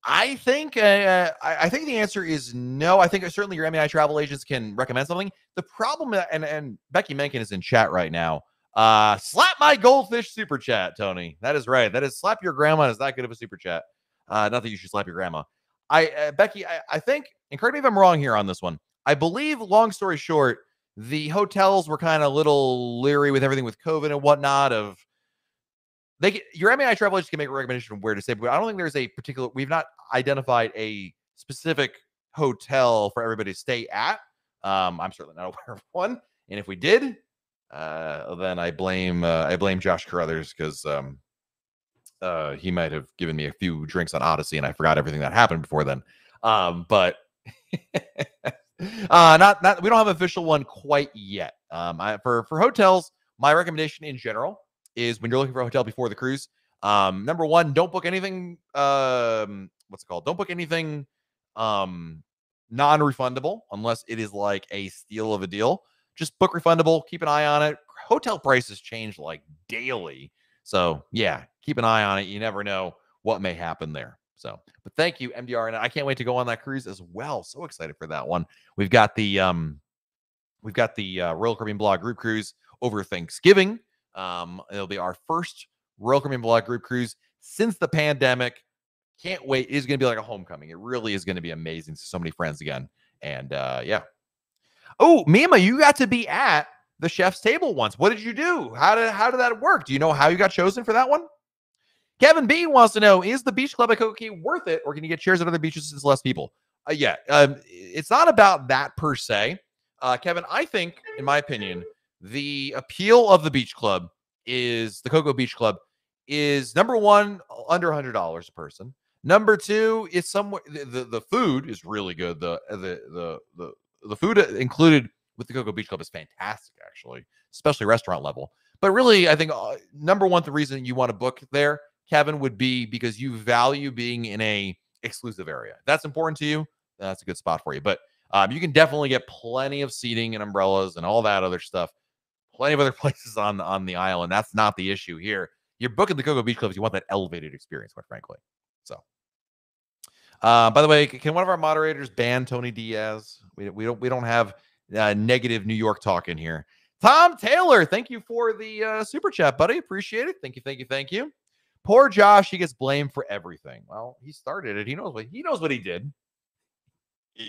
A: I think uh, I, I think the answer is no. I think certainly your MEI travel agents can recommend something. The problem, uh, and and Becky Menken is in chat right now. Uh, slap my goldfish super chat, Tony. That is right. That is slap your grandma is that good of a super chat. Uh, not that you should slap your grandma. I, uh, Becky, I, I think, and correct me if I'm wrong here on this one. I believe, long story short, the hotels were kind of a little leery with everything with COVID and whatnot. Of they, your MEI travel agent can make a recommendation of where to stay, but I don't think there's a particular. We've not identified a specific hotel for everybody to stay at. Um, I'm certainly not aware of one, and if we did, uh, then I blame uh, I blame Josh Carruthers because um, uh, he might have given me a few drinks on Odyssey, and I forgot everything that happened before then. Um, but uh, not not we don't have official one quite yet. Um, I, for for hotels, my recommendation in general is when you're looking for a hotel before the cruise. Um, number one, don't book anything. Um, what's it called? Don't book anything um non-refundable unless it is like a steal of a deal. Just book refundable. Keep an eye on it. Hotel prices change like daily. So yeah, keep an eye on it. You never know what may happen there. So, but thank you, MDR, and I can't wait to go on that cruise as well. So excited for that one. We've got the um, we've got the uh, Royal Caribbean Blog group cruise over Thanksgiving. Um, it'll be our first Royal Caribbean Blog group cruise since the pandemic. Can't wait. It is going to be like a homecoming. It really is going to be amazing. So many friends again, and uh, yeah. Oh, Mima, you got to be at the chef's table once. What did you do? How did how did that work? Do you know how you got chosen for that one? Kevin B wants to know: Is the beach club at Cay worth it, or can you get chairs at other beaches since less people? Uh, yeah, um, it's not about that per se, uh, Kevin. I think, in my opinion, the appeal of the beach club is the Coco Beach Club is number one under hundred dollars a person. Number two is somewhere the, the, the food is really good. The the the the the food included with the Coco Beach Club is fantastic, actually, especially restaurant level. But really, I think uh, number one, the reason you want to book there, Kevin, would be because you value being in a exclusive area. If that's important to you. That's a good spot for you. But um, you can definitely get plenty of seating and umbrellas and all that other stuff. Plenty of other places on on the island. That's not the issue here. You're booking the Coco Beach Club. You want that elevated experience, quite frankly. So, uh, by the way, can one of our moderators ban Tony Diaz? We, we don't we don't have uh, negative New York talk in here. Tom Taylor, thank you for the uh, super chat, buddy. Appreciate it. Thank you, thank you, thank you. Poor Josh, he gets blamed for everything. Well, he started it. He knows what he knows what he did.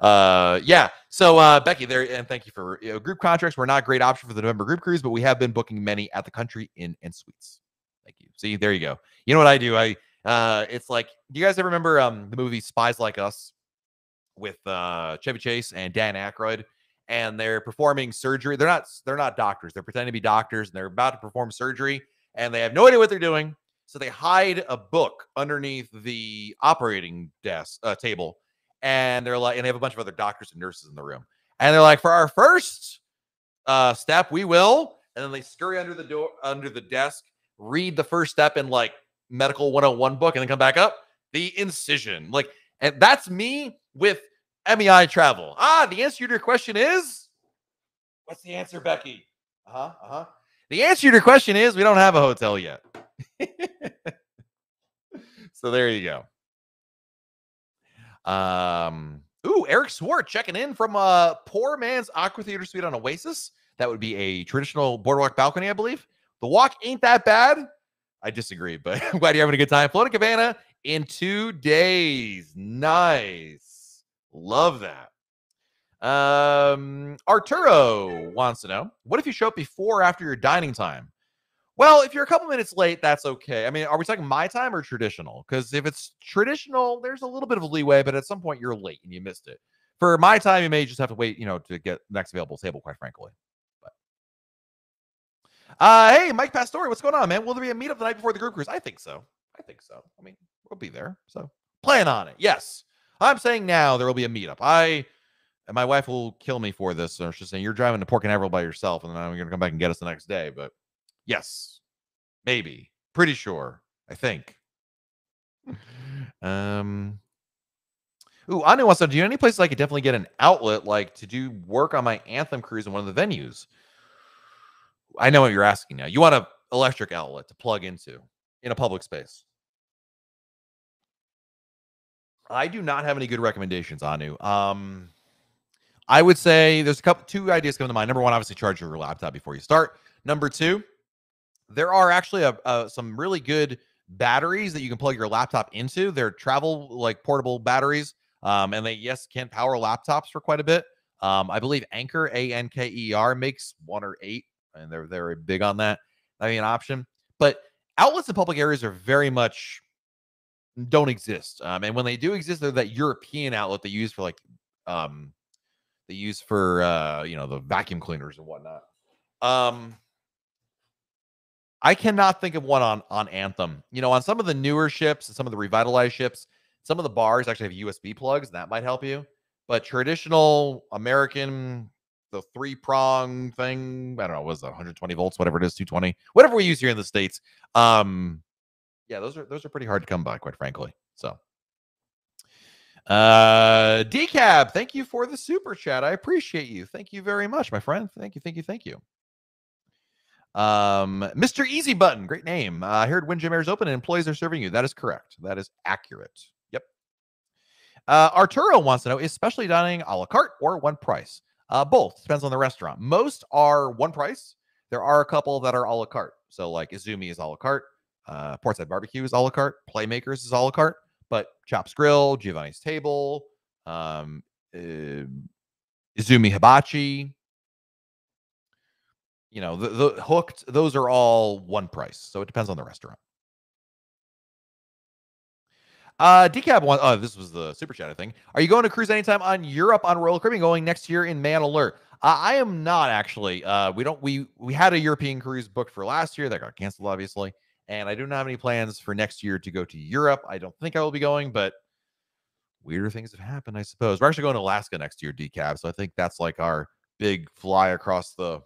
A: Uh, yeah. So uh, Becky, there, and thank you for you know, group contracts. We're not a great option for the November group cruise, but we have been booking many at the country inn and suites. Thank you. See, there you go. You know what I do? I uh, it's like, do you guys ever remember um the movie Spies Like Us with uh Chevy Chase and Dan Aykroyd? and they're performing surgery. They're not they're not doctors. They're pretending to be doctors and they're about to perform surgery and they have no idea what they're doing. So they hide a book underneath the operating desk uh, table and they're like and they have a bunch of other doctors and nurses in the room. And they're like for our first uh step we will and then they scurry under the door under the desk, read the first step in like medical 101 book and then come back up the incision. Like and that's me with MEI travel? Ah, the answer to your question is what's the answer, Becky? Uh huh. Uh huh. The answer to your question is we don't have a hotel yet. so there you go. Um. Ooh, Eric Swart checking in from a poor man's Aqua Theater suite on Oasis. That would be a traditional boardwalk balcony, I believe. The walk ain't that bad. I disagree, but I'm glad you're having a good time. Floating Cabana in two days. Nice. Love that. Um, Arturo wants to know what if you show up before or after your dining time? Well, if you're a couple minutes late, that's okay. I mean, are we talking my time or traditional? Because if it's traditional, there's a little bit of leeway, but at some point you're late and you missed it. For my time, you may just have to wait, you know, to get next available table, quite frankly. But uh hey, Mike Pastore, what's going on, man? Will there be a meetup the night before the group cruise? I think so. I think so. I mean, we'll be there. So plan on it. Yes. I'm saying now there will be a meetup. I and my wife will kill me for this. So she's saying you're driving to Port Canaveral by yourself, and then I'm to come back and get us the next day. But yes, maybe, pretty sure. I think. um. Ooh, Anu wants to. Do you know any places I could definitely get an outlet, like to do work on my Anthem cruise in one of the venues? I know what you're asking now. You want an electric outlet to plug into in a public space. I do not have any good recommendations, Anu. Um, I would say there's a couple two ideas come to mind. Number one, obviously charge your laptop before you start. Number two, there are actually a, a, some really good batteries that you can plug your laptop into. They're travel like portable batteries, um, and they yes can power laptops for quite a bit. Um, I believe Anker A N K E R makes one or eight, and they're very big on that. I mean, an option, but outlets in public areas are very much don't exist. Um, and when they do exist, they're that European outlet they use for like um they use for uh you know the vacuum cleaners and whatnot. Um I cannot think of one on on Anthem. You know, on some of the newer ships some of the revitalized ships, some of the bars actually have USB plugs, that might help you. But traditional American, the three prong thing, I don't know, was 120 volts, whatever it is, 220, whatever we use here in the states. Um, yeah, those are those are pretty hard to come by, quite frankly. So, uh, decab, thank you for the super chat. I appreciate you. Thank you very much, my friend. Thank you, thank you, thank you. Um, Mr. Easy Button, great name. Uh, I heard Windjammer is open and employees are serving you. That is correct. That is accurate. Yep. Uh, Arturo wants to know is specialty dining a la carte or one price? Uh, both depends on the restaurant. Most are one price. There are a couple that are a la carte. So like Izumi is a la carte, uh, Portside Barbecue is a la carte, Playmakers is a la carte, but Chops Grill, Giovanni's Table, um, uh, Izumi Hibachi, you know, the, the hooked, those are all one price. So it depends on the restaurant. Uh, decab one. Oh, this was the super chat thing. Are you going to cruise anytime on Europe on Royal Caribbean going next year in Man Alert? I am not actually. Uh, we don't. We we had a European cruise booked for last year that got canceled, obviously, and I do not have any plans for next year to go to Europe. I don't think I will be going, but weirder things have happened, I suppose. We're actually going to Alaska next year, decab. So I think that's like our big fly across the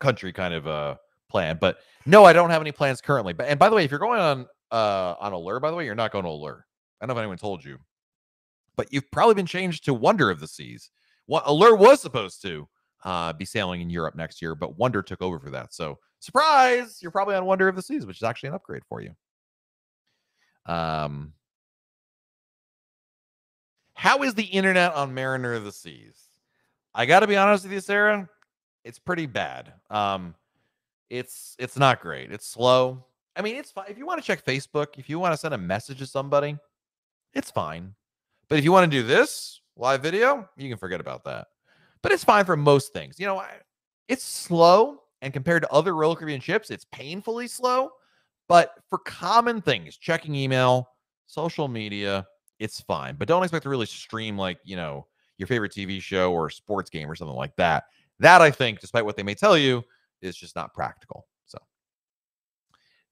A: country kind of uh plan. But no, I don't have any plans currently. But and by the way, if you're going on uh on Allure, by the way, you're not going to Allure. I don't know if anyone told you, but you've probably been changed to Wonder of the Seas. What Allure was supposed to uh be sailing in Europe next year, but Wonder took over for that. So surprise, you're probably on Wonder of the Seas, which is actually an upgrade for you. Um how is the internet on Mariner of the Seas? I got to be honest with you, Sarah it's pretty bad. Um, it's it's not great. It's slow. I mean, it's fine if you want to check Facebook. If you want to send a message to somebody, it's fine. But if you want to do this live video, you can forget about that. But it's fine for most things. You know, it's slow, and compared to other Royal Caribbean ships, it's painfully slow. But for common things, checking email, social media, it's fine. But don't expect to really stream like you know your favorite TV show or sports game or something like that. That I think, despite what they may tell you, is just not practical. So,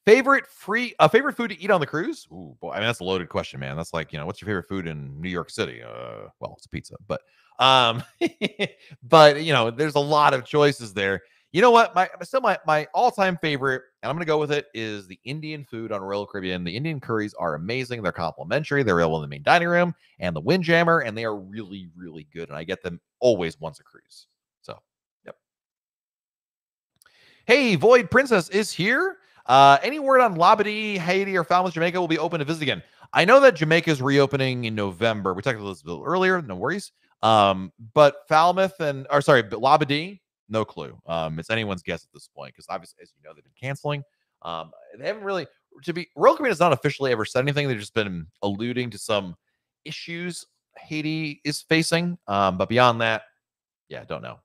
A: favorite free, a uh, favorite food to eat on the cruise? Ooh, boy, I mean that's a loaded question, man. That's like you know, what's your favorite food in New York City? Uh, well, it's pizza, but um, but you know, there's a lot of choices there. You know what? My still my my all time favorite, and I'm gonna go with it, is the Indian food on Royal Caribbean. The Indian curries are amazing. They're complimentary. They're available in the main dining room and the Windjammer, and they are really really good. And I get them always once a cruise. So, yep. Hey, Void Princess is here. Uh, any word on Labadee, Haiti, or Falmouth, Jamaica will be open to visit again? I know that Jamaica is reopening in November. We talked about this a little earlier. No worries. Um, but Falmouth and, or sorry, but Labadee, no clue. Um, it's anyone's guess at this point because obviously, as you know, they've been canceling. Um, they haven't really to be Royal Caribbean has not officially ever said anything. They've just been alluding to some issues Haiti is facing. Um, but beyond that, yeah, don't know.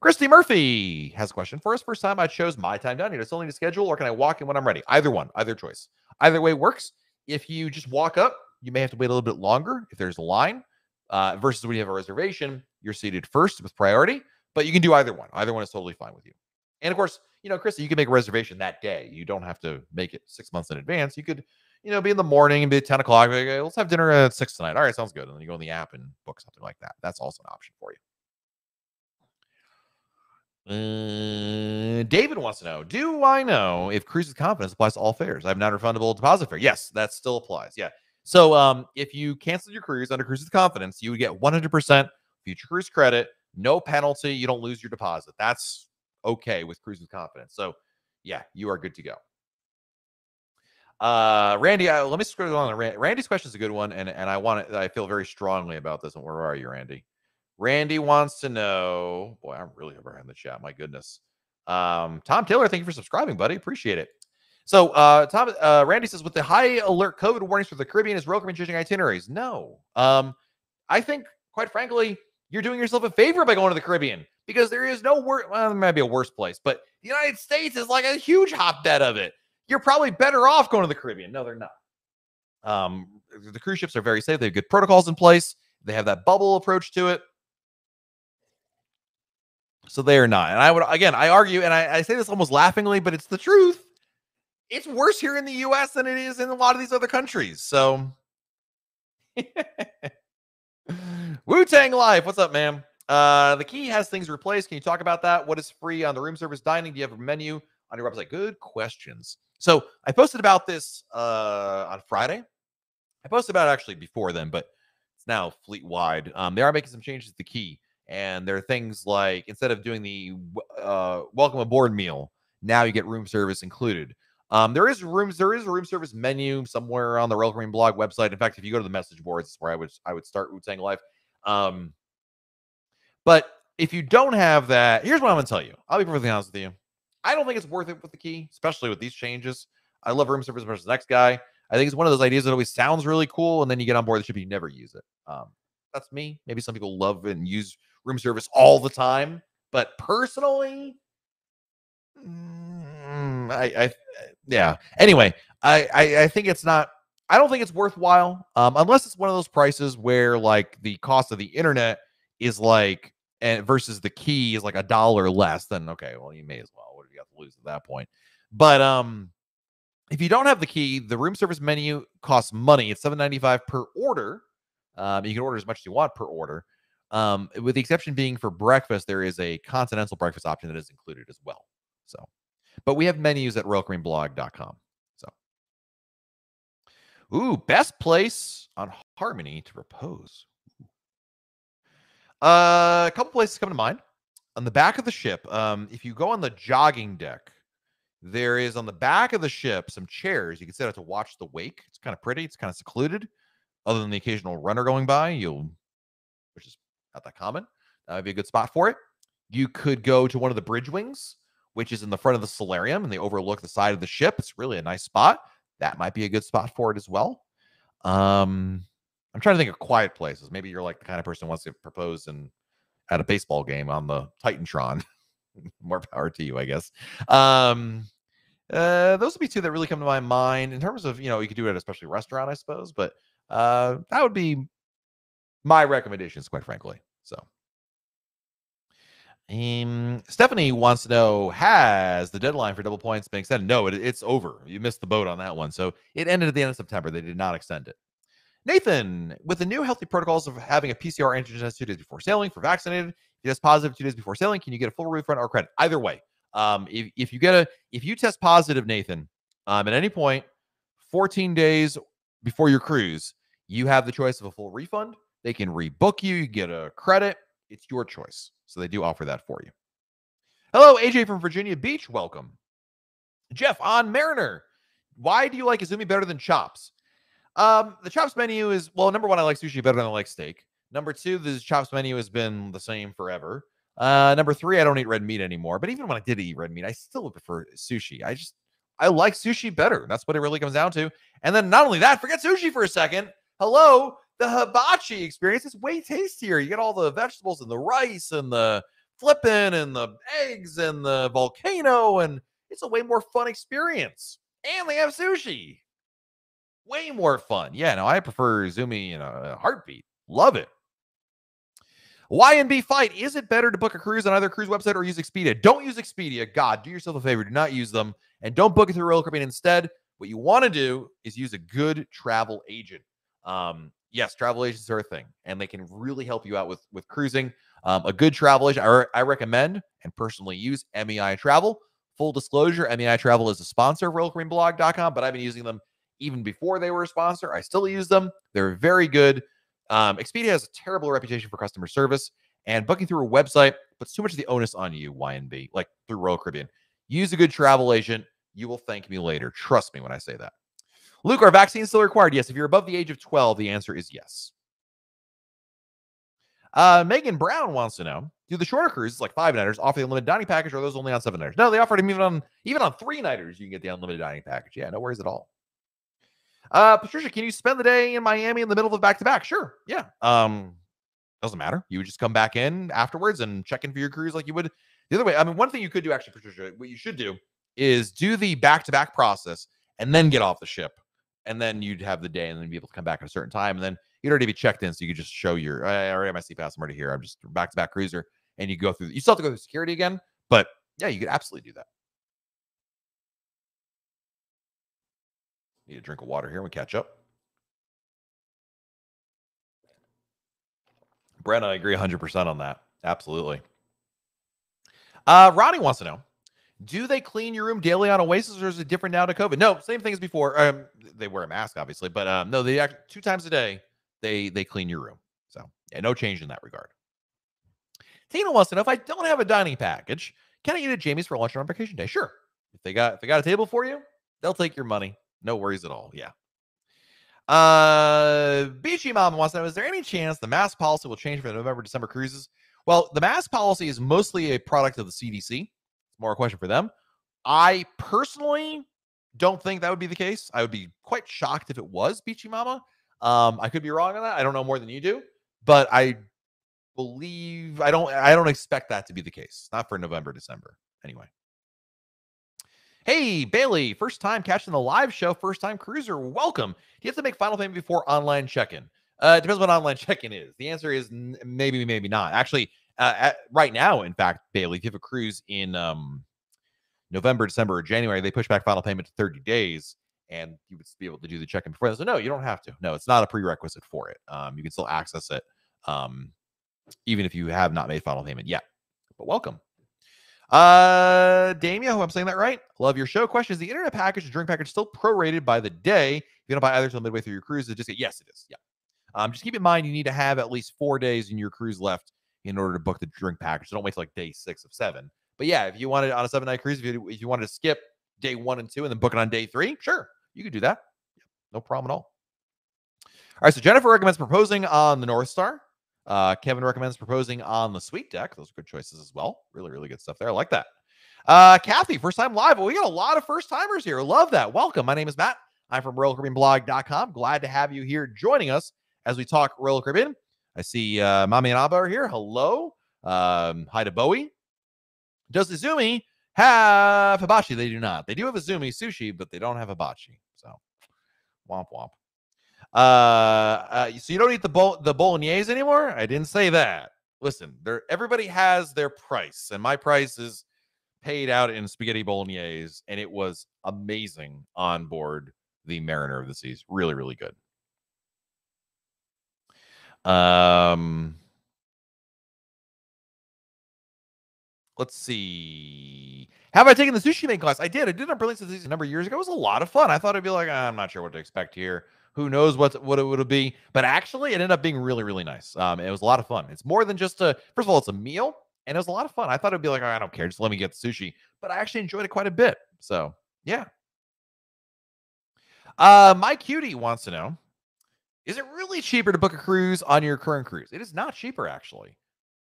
A: Christy Murphy has a question for us. First time I chose my time down here. It's only to schedule, or can I walk in when I'm ready? Either one, either choice. Either way works. If you just walk up, you may have to wait a little bit longer if there's a line. Uh, versus when you have a reservation, you're seated first with priority. But you can do either one. Either one is totally fine with you. And of course, you know, Christy, you can make a reservation that day. You don't have to make it six months in advance. You could, you know, be in the morning and be at 10 o'clock. Like, hey, let's have dinner at six tonight. All right, sounds good. And then you go in the app and book something like that. That's also an option for you. Uh, David wants to know Do I know if Cruise with Confidence applies to all fares? I have non refundable deposit fare. Yes, that still applies. Yeah. So um, if you cancel your cruise under Cruise with Confidence, you would get 100% future cruise credit, no penalty. You don't lose your deposit. That's okay with Cruise with Confidence. So yeah, you are good to go. Uh, Randy, I, let me scroll on. Randy's question is a good one, and and I want to. I feel very strongly about this. And where are you, Randy? Randy wants to know. Boy, I'm really behind the chat. My goodness. Um, Tom Taylor, thank you for subscribing, buddy. Appreciate it. So, uh, Tom, uh, Randy says, with the high alert COVID warnings for the Caribbean, is Caribbean changing itineraries? No. Um, I think, quite frankly, you're doing yourself a favor by going to the Caribbean because there is no worse. Well, there might be a worse place, but the United States is like a huge hotbed of it. You're probably better off going to the Caribbean. No, they're not. Um, the cruise ships are very safe. They have good protocols in place. They have that bubble approach to it. So they are not. And I would again, I argue, and I, I say this almost laughingly, but it's the truth. It's worse here in the US than it is in a lot of these other countries. So Wu Tang Life, what's up, man? Uh, the key has things replaced. Can you talk about that? What is free on the room service dining? Do you have a menu on your website? Good questions. So I posted about this uh, on Friday. I posted about it actually before then, but it's now fleet wide. Um, they are making some changes to the key, and there are things like instead of doing the uh, welcome aboard meal, now you get room service included. Um, there is rooms, there is a room service menu somewhere on the Royal Caribbean blog website. In fact, if you go to the message boards, where I would I would start Wu Tang Life. Um, but if you don't have that, here's what I'm gonna tell you. I'll be perfectly honest with you. I don't think it's worth it with the key, especially with these changes. I love room service versus the next guy. I think it's one of those ideas that always sounds really cool, and then you get on board the ship, and you never use it. Um, that's me. Maybe some people love and use room service all the time, but personally, mm, I, I, yeah. Anyway, I, I, I think it's not. I don't think it's worthwhile, um, unless it's one of those prices where like the cost of the internet is like and versus the key is like a dollar less, then okay, well, you may as well. What do you got to lose at that point? But um, if you don't have the key, the room service menu costs money. It's seven ninety five per order. Um, you can order as much as you want per order. Um, with the exception being for breakfast, there is a continental breakfast option that is included as well. So, but we have menus at royalcaribbeanblog.com. So, ooh, best place on Harmony to repose. Uh, a couple places come to mind. On the back of the ship, um, if you go on the jogging deck, there is on the back of the ship some chairs you can sit out to watch the wake. It's kind of pretty. It's kind of secluded, other than the occasional runner going by. You'll, which is not that common. That would be a good spot for it. You could go to one of the bridge wings, which is in the front of the solarium, and they overlook the side of the ship. It's really a nice spot. That might be a good spot for it as well. Um, I'm trying to think of quiet places. Maybe you're like the kind of person who wants to propose and at a baseball game on the Titantron. More power to you, I guess. Um, uh, those would be two that really come to my mind in terms of you know you could do it at a specialty restaurant, I suppose, but uh, that would be my recommendations, quite frankly. So, um, Stephanie wants to know: Has the deadline for double points been extended? No, it, it's over. You missed the boat on that one. So it ended at the end of September. They did not extend it. Nathan, with the new healthy protocols of having a PCR antigen test two days before sailing for vaccinated, if you test positive two days before sailing, can you get a full refund or credit? Either way, um, if, if you get a if you test positive, Nathan, um, at any point, 14 days before your cruise, you have the choice of a full refund. They can rebook you, you get a credit. It's your choice. So they do offer that for you. Hello, AJ from Virginia Beach. Welcome. Jeff on Mariner. Why do you like Izumi better than Chops? Um, the Chops menu is well, number one, I like sushi better than I like steak. Number two, the Chops menu has been the same forever. Uh, number three, I don't eat red meat anymore. But even when I did eat red meat, I still prefer sushi. I just I like sushi better. That's what it really comes down to. And then not only that, forget sushi for a second. Hello, the hibachi experience is way tastier. You get all the vegetables and the rice and the flipping and the eggs and the volcano, and it's a way more fun experience. And they have sushi way more fun. Yeah, no, I prefer Zumi in a heartbeat. Love it. YNB fight. Is it better to book a cruise on either cruise website or use Expedia? Don't use Expedia. God, do yourself a favor. Do not use them. And don't book it through Royal Caribbean. Instead, what you want to do is use a good travel agent. Um, yes, travel agents are a thing, and they can really help you out with with cruising. Um, a good travel agent, I, I recommend and personally use MEI Travel. Full disclosure, MEI Travel is a sponsor of RoyalCaribbeanBlog.com, but I've been using them even before they were a sponsor. I still use them. They're very good. Um, Expedia has a terrible reputation for customer service, and booking through a website puts too much of the onus on you, YNB, like through Royal Caribbean. Use a good travel agent. You will thank me later. Trust me when I say that. Luke, are vaccines still required? Yes. If you're above the age of 12, the answer is yes. Uh, Megan Brown wants to know: Do the shorter cruises, like five nighters, offer the unlimited dining package, or are those only on seven nighters? No, they offer them even on even on three nighters. You can get the unlimited dining package. Yeah, no worries at all. Uh, Patricia, can you spend the day in Miami in the middle of back to back? Sure. Yeah. Um, doesn't matter. You would just come back in afterwards and check in for your cruise like you would the other way. I mean, one thing you could do actually, Patricia, what you should do is do the back to back process and then get off the ship. And then you'd have the day and then be able to come back at a certain time. And then you'd already be checked in. So you could just show your, I already have my pass. I'm already here. I'm just back to back cruiser. And you go through, you still have to go through security again. But yeah, you could absolutely do that. Need a drink of water here. and We catch up. Brent, I agree 100% on that. Absolutely. Uh, Ronnie wants to know Do they clean your room daily on Oasis or is it different now to COVID? No, same thing as before. Um, they wear a mask, obviously, but um, no, they act two times a day. They they clean your room. So yeah, no change in that regard. Tina wants to know if I don't have a dining package, can I eat at Jamie's for lunch on vacation day? Sure. If they got if they got a table for you, they'll take your money. No worries at all. Yeah. Uh, Beachy Mom wants to know: Is there any chance the mask policy will change for the November December cruises? Well, the mask policy is mostly a product of the CDC. More a question for them. I personally don't think that would be the case. I would be quite shocked if it was Beachy Mama. Um, I could be wrong on that. I don't know more than you do, but I believe I don't. I don't expect that to be the case. Not for November, December, anyway. Hey, Bailey, first time catching the live show, first time cruiser. Welcome. Do you have to make final payment before online check in? Uh, it depends what online check in is. The answer is maybe, maybe not. Actually, uh, at, right now, in fact, Bailey, if you have a cruise in um, November, December, or January, they push back final payment to 30 days and you would be able to do the check in before. that. So, no, you don't have to. No, it's not a prerequisite for it. Um, you can still access it um, even if you have not made final payment yet. But welcome. Uh, Damia, hope I'm saying that right. Love your show. Question: Is the internet package, the drink package, still prorated by the day? If you don't buy either until midway through your cruise, it just get yes, it is. Yeah. Um, just keep in mind you need to have at least four days in your cruise left in order to book the drink package. So don't wait till like day six of seven. But yeah, if you wanted on a seven night cruise, if you, if you wanted to skip day one and two and then book it on day three, sure, you could do that. No problem at all. All right, so Jennifer recommends proposing on the North Star. Uh, Kevin recommends proposing on the Sweet Deck. Those are good choices as well. Really, really good stuff there. I like that. Uh, Kathy, first time live. Well, we got a lot of first timers here. Love that. Welcome. My name is Matt. I'm from RoyalCaribbeanBlog.com. Glad to have you here joining us as we talk Royal Caribbean. I see uh, Mami and Abba are here. Hello. Um, hi to Bowie. Does Izumi have hibachi? They do not. They do have Izumi sushi, but they don't have hibachi. So, womp womp. Uh, uh, so you don't eat the bo- the bolognese anymore? I didn't say that. Listen, there everybody has their price, and my price is paid out in spaghetti bolognese, and it was amazing on board the Mariner of the Seas. Really, really good. Um, let's see. Have I taken the sushi making class? I did. I did on Brilliant Seas a number of years ago. It was a lot of fun. I thought it'd be like, I'm not sure what to expect here. Who knows what what it would be? But actually, it ended up being really, really nice. Um, it was a lot of fun. It's more than just a. First of all, it's a meal, and it was a lot of fun. I thought it'd be like, oh, I don't care, just let me get the sushi. But I actually enjoyed it quite a bit. So yeah. Uh, my cutie wants to know: Is it really cheaper to book a cruise on your current cruise? It is not cheaper, actually.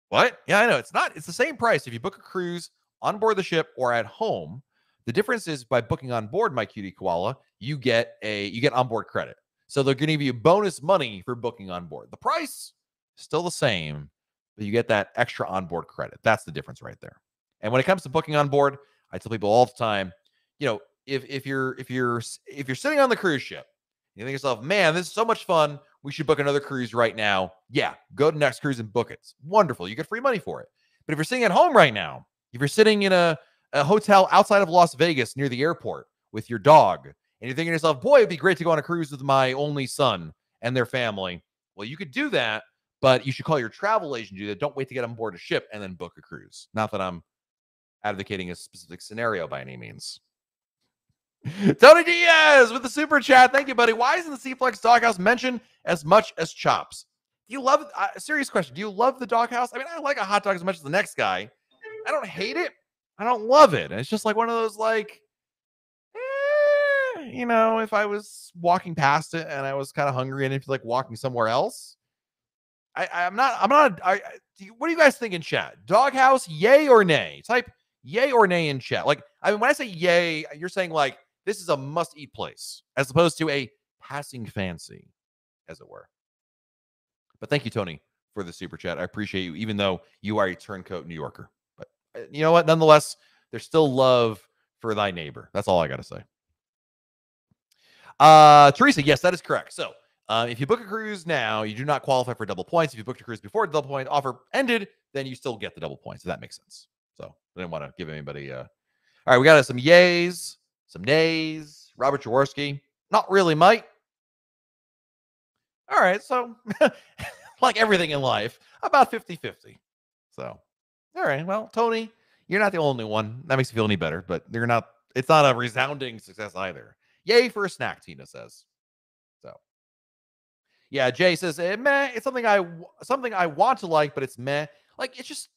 A: What? Yeah, I know it's not. It's the same price if you book a cruise on board the ship or at home. The difference is by booking on board my cutie koala, you get a you get onboard credit. So they're going to give you bonus money for booking on board. The price is still the same, but you get that extra onboard credit. That's the difference right there. And when it comes to booking on board, I tell people all the time, you know, if if you're if you're if you're sitting on the cruise ship, you think yourself, man, this is so much fun. We should book another cruise right now. Yeah, go to next cruise and book it. It's wonderful. You get free money for it. But if you're sitting at home right now, if you're sitting in a, a hotel outside of Las Vegas near the airport with your dog, and you're thinking to yourself, boy, it'd be great to go on a cruise with my only son and their family. Well, you could do that, but you should call your travel agent do that. Don't wait to get on board a ship and then book a cruise. Not that I'm advocating a specific scenario by any means. Tony Diaz with the super chat. Thank you, buddy. Why isn't the SeaPlex Doghouse mentioned as much as Chops? Do you love uh, serious question? Do you love the doghouse? I mean, I like a hot dog as much as the next guy. I don't hate it. I don't love it. It's just like one of those like, eh, you know, if I was walking past it and I was kind of hungry and if you like walking somewhere else, I, I'm not. I'm not. I, I, do you, what do you guys think in chat? Doghouse, yay or nay? Type yay or nay in chat. Like, I mean, when I say yay, you're saying like this is a must-eat place, as opposed to a passing fancy, as it were. But thank you, Tony, for the super chat. I appreciate you, even though you are a turncoat New Yorker. But uh, you know what? Nonetheless, there's still love for thy neighbor. That's all I got to say. Uh, Teresa, yes, that is correct. So, uh, if you book a cruise now, you do not qualify for double points. If you booked a cruise before the double point offer ended, then you still get the double points. If that makes sense. So, I didn't want to give anybody. Uh... All right, we got some yays, some nays. Robert Jaworski, not really, Mike. All right, so like everything in life, about 50 50. So, all right, well, Tony, you're not the only one. That makes you feel any better, but you're not, it's not a resounding success either. Yay for a snack, Tina says. So, yeah, Jay says, eh, meh, it's something I, something I want to like, but it's meh. Like, it's just,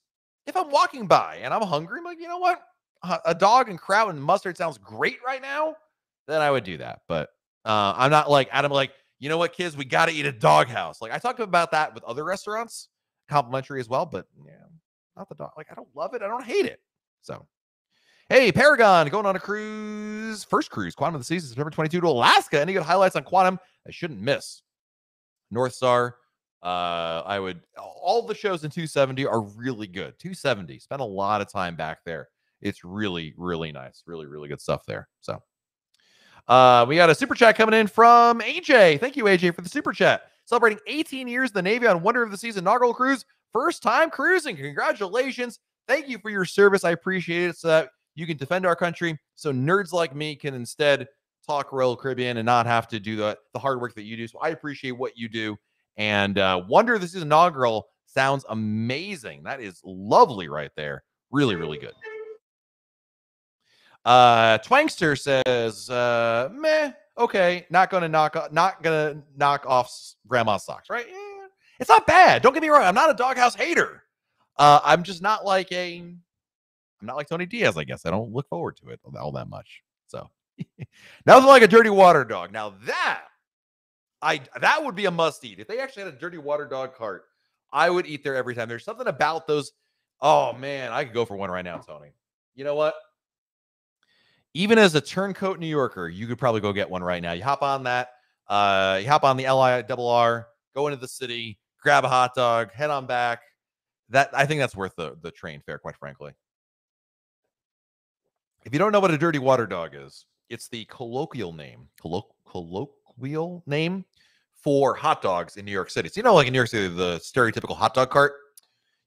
A: if I'm walking by and I'm hungry, I'm like, you know what? A dog and kraut and mustard sounds great right now. Then I would do that. But uh, I'm not like Adam, like, you know what, kids, we got to eat a doghouse. Like I talked about that with other restaurants, complimentary as well, but yeah, not the dog. Like I don't love it. I don't hate it. So, hey, Paragon going on a cruise, first cruise, Quantum of the Season, September 22 to Alaska. Any good highlights on Quantum I shouldn't miss? North Star. Uh, I would all the shows in 270 are really good. 270. Spent a lot of time back there. It's really, really nice. Really, really good stuff there. So uh, we got a super chat coming in from AJ. Thank you, AJ, for the super chat. Celebrating 18 years in the Navy on Wonder of the Season inaugural cruise. First time cruising. Congratulations. Thank you for your service. I appreciate it so that you can defend our country so nerds like me can instead talk Royal Caribbean and not have to do the, the hard work that you do. So I appreciate what you do. And uh, Wonder This is inaugural sounds amazing. That is lovely right there. Really, really good. Uh, Twankster says, uh, meh, okay, not gonna knock, not gonna knock off grandma's socks, right? Yeah, it's not bad. Don't get me wrong. I'm not a doghouse hater. Uh, I'm just not like a, I'm not like Tony Diaz. I guess I don't look forward to it all that much. So nothing like a dirty water dog. Now that I that would be a must eat. If they actually had a dirty water dog cart, I would eat there every time. There's something about those. Oh man, I could go for one right now, Tony. You know what? Even as a turncoat New Yorker, you could probably go get one right now. You hop on that, uh, you hop on the LI double R, go into the city, grab a hot dog, head on back. That I think that's worth the the train fare, quite frankly. If you don't know what a dirty water dog is, it's the colloquial name, colloq- colloquial name for hot dogs in New York City. So you know, like in New York City, the stereotypical hot dog cart.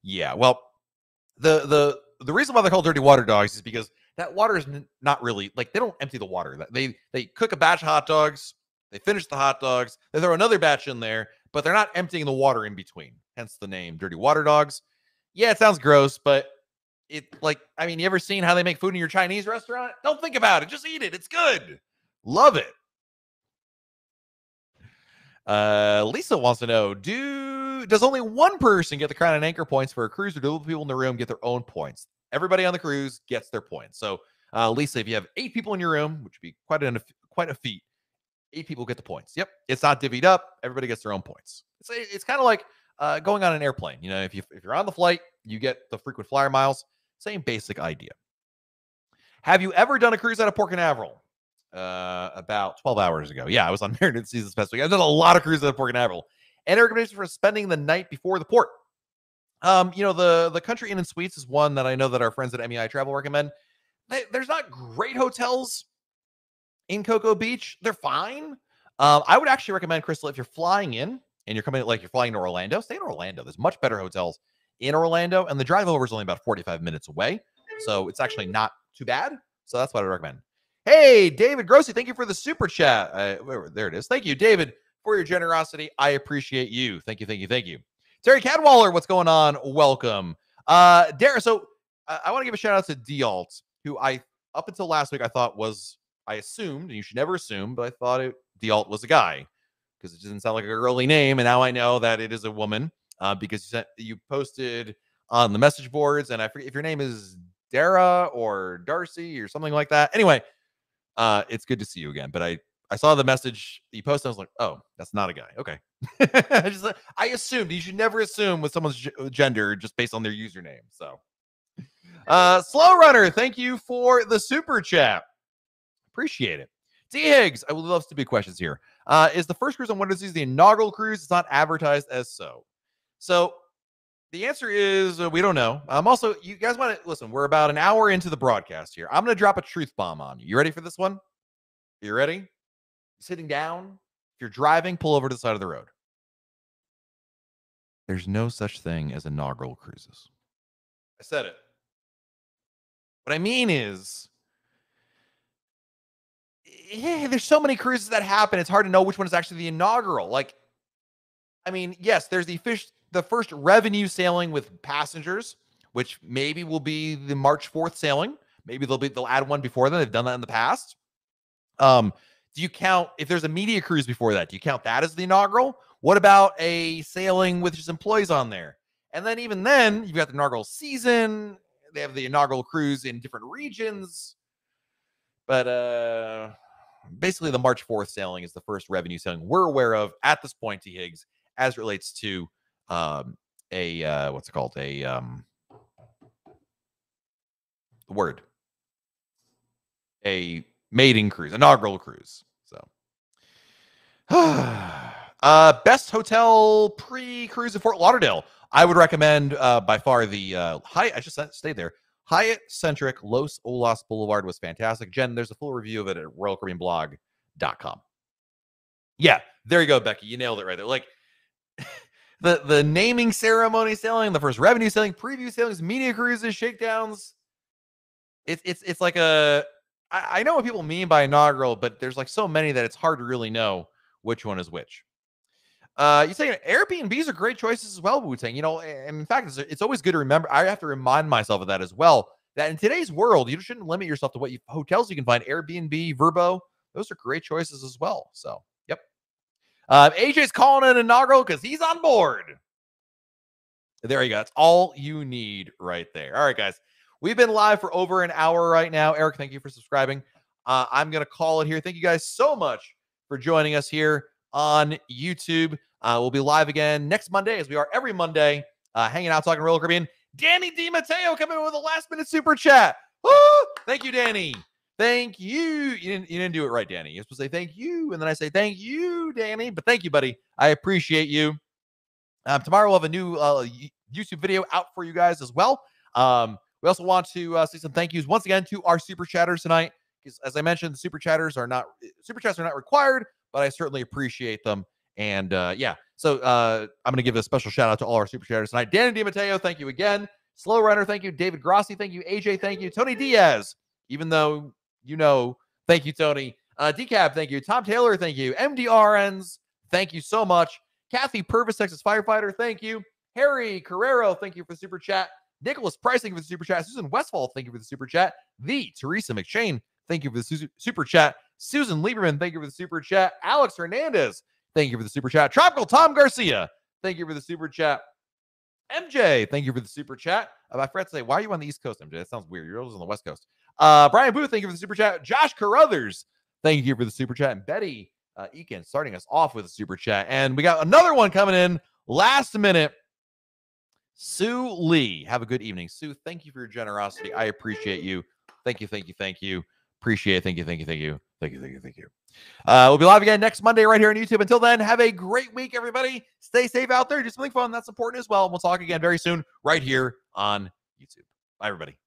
A: Yeah, well, the the the reason why they're called dirty water dogs is because that water is not really like they don't empty the water. They they cook a batch of hot dogs, they finish the hot dogs, they throw another batch in there, but they're not emptying the water in between. Hence the name Dirty Water Dogs. Yeah, it sounds gross, but it like I mean, you ever seen how they make food in your Chinese restaurant? Don't think about it, just eat it. It's good. Love it. Uh, Lisa wants to know: Do does only one person get the crown and anchor points for a cruise, or do people in the room get their own points? Everybody on the cruise gets their points. So, uh, Lisa, if you have eight people in your room, which would be quite a quite a feat, eight people get the points. Yep, it's not divvied up. Everybody gets their own points. It's it's kind of like uh, going on an airplane. You know, if you if you're on the flight, you get the frequent flyer miles. Same basic idea. Have you ever done a cruise out of Port Canaveral? Uh, about 12 hours ago. Yeah, I was on Mariner Seas this past week. I've done a lot of cruises out of Port Canaveral. And recommendation for spending the night before the port. Um, you know, the the Country Inn and Suites is one that I know that our friends at MEI Travel recommend. They, there's not great hotels in Cocoa Beach. They're fine. Um, I would actually recommend Crystal if you're flying in and you're coming like you're flying to Orlando, stay in Orlando. There's much better hotels in Orlando, and the drive over is only about 45 minutes away, so it's actually not too bad. So that's what I recommend. Hey, David Grossi, thank you for the super chat. Uh, there it is. Thank you, David, for your generosity. I appreciate you. Thank you, thank you, thank you. Terry Cadwaller, what's going on? Welcome. Uh Dara, so uh, I want to give a shout out to Dialt, who I up until last week I thought was I assumed, and you should never assume, but I thought it Dialt was a guy because it doesn't sound like a girly name, and now I know that it is a woman uh, because you sent you posted on the message boards, and I forget if your name is Dara or Darcy or something like that. Anyway, uh, it's good to see you again. But I I saw the message you posted. I was like, oh, that's not a guy. Okay. I just I assumed you should never assume with someone's g- gender just based on their username. So, uh, slow runner, thank you for the super chat. Appreciate it. D Higgs, I would love to be questions here. Uh, is the first cruise on Winter Season the inaugural cruise? It's not advertised as so. So the answer is uh, we don't know. I'm um, also, you guys want to listen? We're about an hour into the broadcast here. I'm going to drop a truth bomb on you. You ready for this one? You ready? Sitting down. If you're driving, pull over to the side of the road. There's no such thing as inaugural cruises. I said it. What I mean is, yeah, there's so many cruises that happen. It's hard to know which one is actually the inaugural. Like, I mean, yes, there's the fish, the first revenue sailing with passengers, which maybe will be the March 4th sailing. Maybe they'll be they'll add one before then. They've done that in the past. Um, do you count if there's a media cruise before that? Do you count that as the inaugural? What about a sailing with just employees on there? And then even then, you've got the inaugural season. They have the inaugural cruise in different regions. But uh basically the March 4th sailing is the first revenue sailing we're aware of at this point, T. Higgs, as relates to um a uh what's it called? A um the word. A maiden cruise, inaugural cruise. So uh best hotel pre-cruise in Fort Lauderdale. I would recommend uh by far the uh Hyatt. I just stayed there. Hyatt centric Las Olas Boulevard was fantastic. Jen, there's a full review of it at RoyalCaribbeanBlog.com. Yeah, there you go, Becky. You nailed it right there. Like the the naming ceremony sailing, the first revenue sailing, preview sailings, media cruises, shakedowns. It's it's it's like a I, I know what people mean by inaugural, but there's like so many that it's hard to really know which one is which. Uh, you say Airbnbs are great choices as well, Wu Tang. You know, and in fact, it's, it's always good to remember. I have to remind myself of that as well. That in today's world, you shouldn't limit yourself to what you, hotels you can find. Airbnb, Vrbo, those are great choices as well. So, yep. Uh, AJ's calling an inaugural because he's on board. There you go. That's all you need right there. All right, guys. We've been live for over an hour right now. Eric, thank you for subscribing. Uh, I'm going to call it here. Thank you guys so much for joining us here on YouTube. Uh, we'll be live again next Monday, as we are every Monday, uh, hanging out talking Royal Caribbean. Danny DiMatteo coming in with a last minute super chat. Woo! Thank you, Danny. Thank you. You didn't, you didn't do it right, Danny. You're supposed to say thank you, and then I say thank you, Danny. But thank you, buddy. I appreciate you. Um, tomorrow we'll have a new uh, YouTube video out for you guys as well. Um, we also want to uh, say some thank yous once again to our super chatters tonight. Because as I mentioned, the super chatters are not super chats are not required, but I certainly appreciate them. And uh, yeah, so uh, I'm going to give a special shout out to all our super chatters tonight. Danny DiMatteo, thank you again. Slow Runner, thank you. David Grassi, thank you. AJ, thank you. Tony Diaz, even though you know, thank you, Tony. Uh, Decab, thank you. Tom Taylor, thank you. MDRNs, thank you so much. Kathy Purvis, Texas Firefighter, thank you. Harry Carrero, thank you for super chat. Nicholas Price, thank you for the super chat. Susan Westfall, thank you for the super chat. The Teresa McShane, thank you for the su- super chat. Susan Lieberman, thank you for the super chat. Alex Hernandez, thank you for the super chat. Tropical Tom Garcia, thank you for the super chat. MJ, thank you for the super chat. Uh, I forgot to say, why are you on the East Coast, MJ? That sounds weird. You're always on the West Coast. Uh, Brian Booth, thank you for the super chat. Josh Carruthers, thank you for the super chat. And Betty uh, Eakin starting us off with a super chat. And we got another one coming in last minute. Sue Lee, have a good evening. Sue, thank you for your generosity. I appreciate you. Thank you, thank you, thank you. Appreciate it. Thank you, thank you, thank you. Thank you, thank you, thank you. Uh, we'll be live again next Monday right here on YouTube. Until then, have a great week, everybody. Stay safe out there. Do something fun. That's important as well. We'll talk again very soon right here on YouTube. Bye, everybody.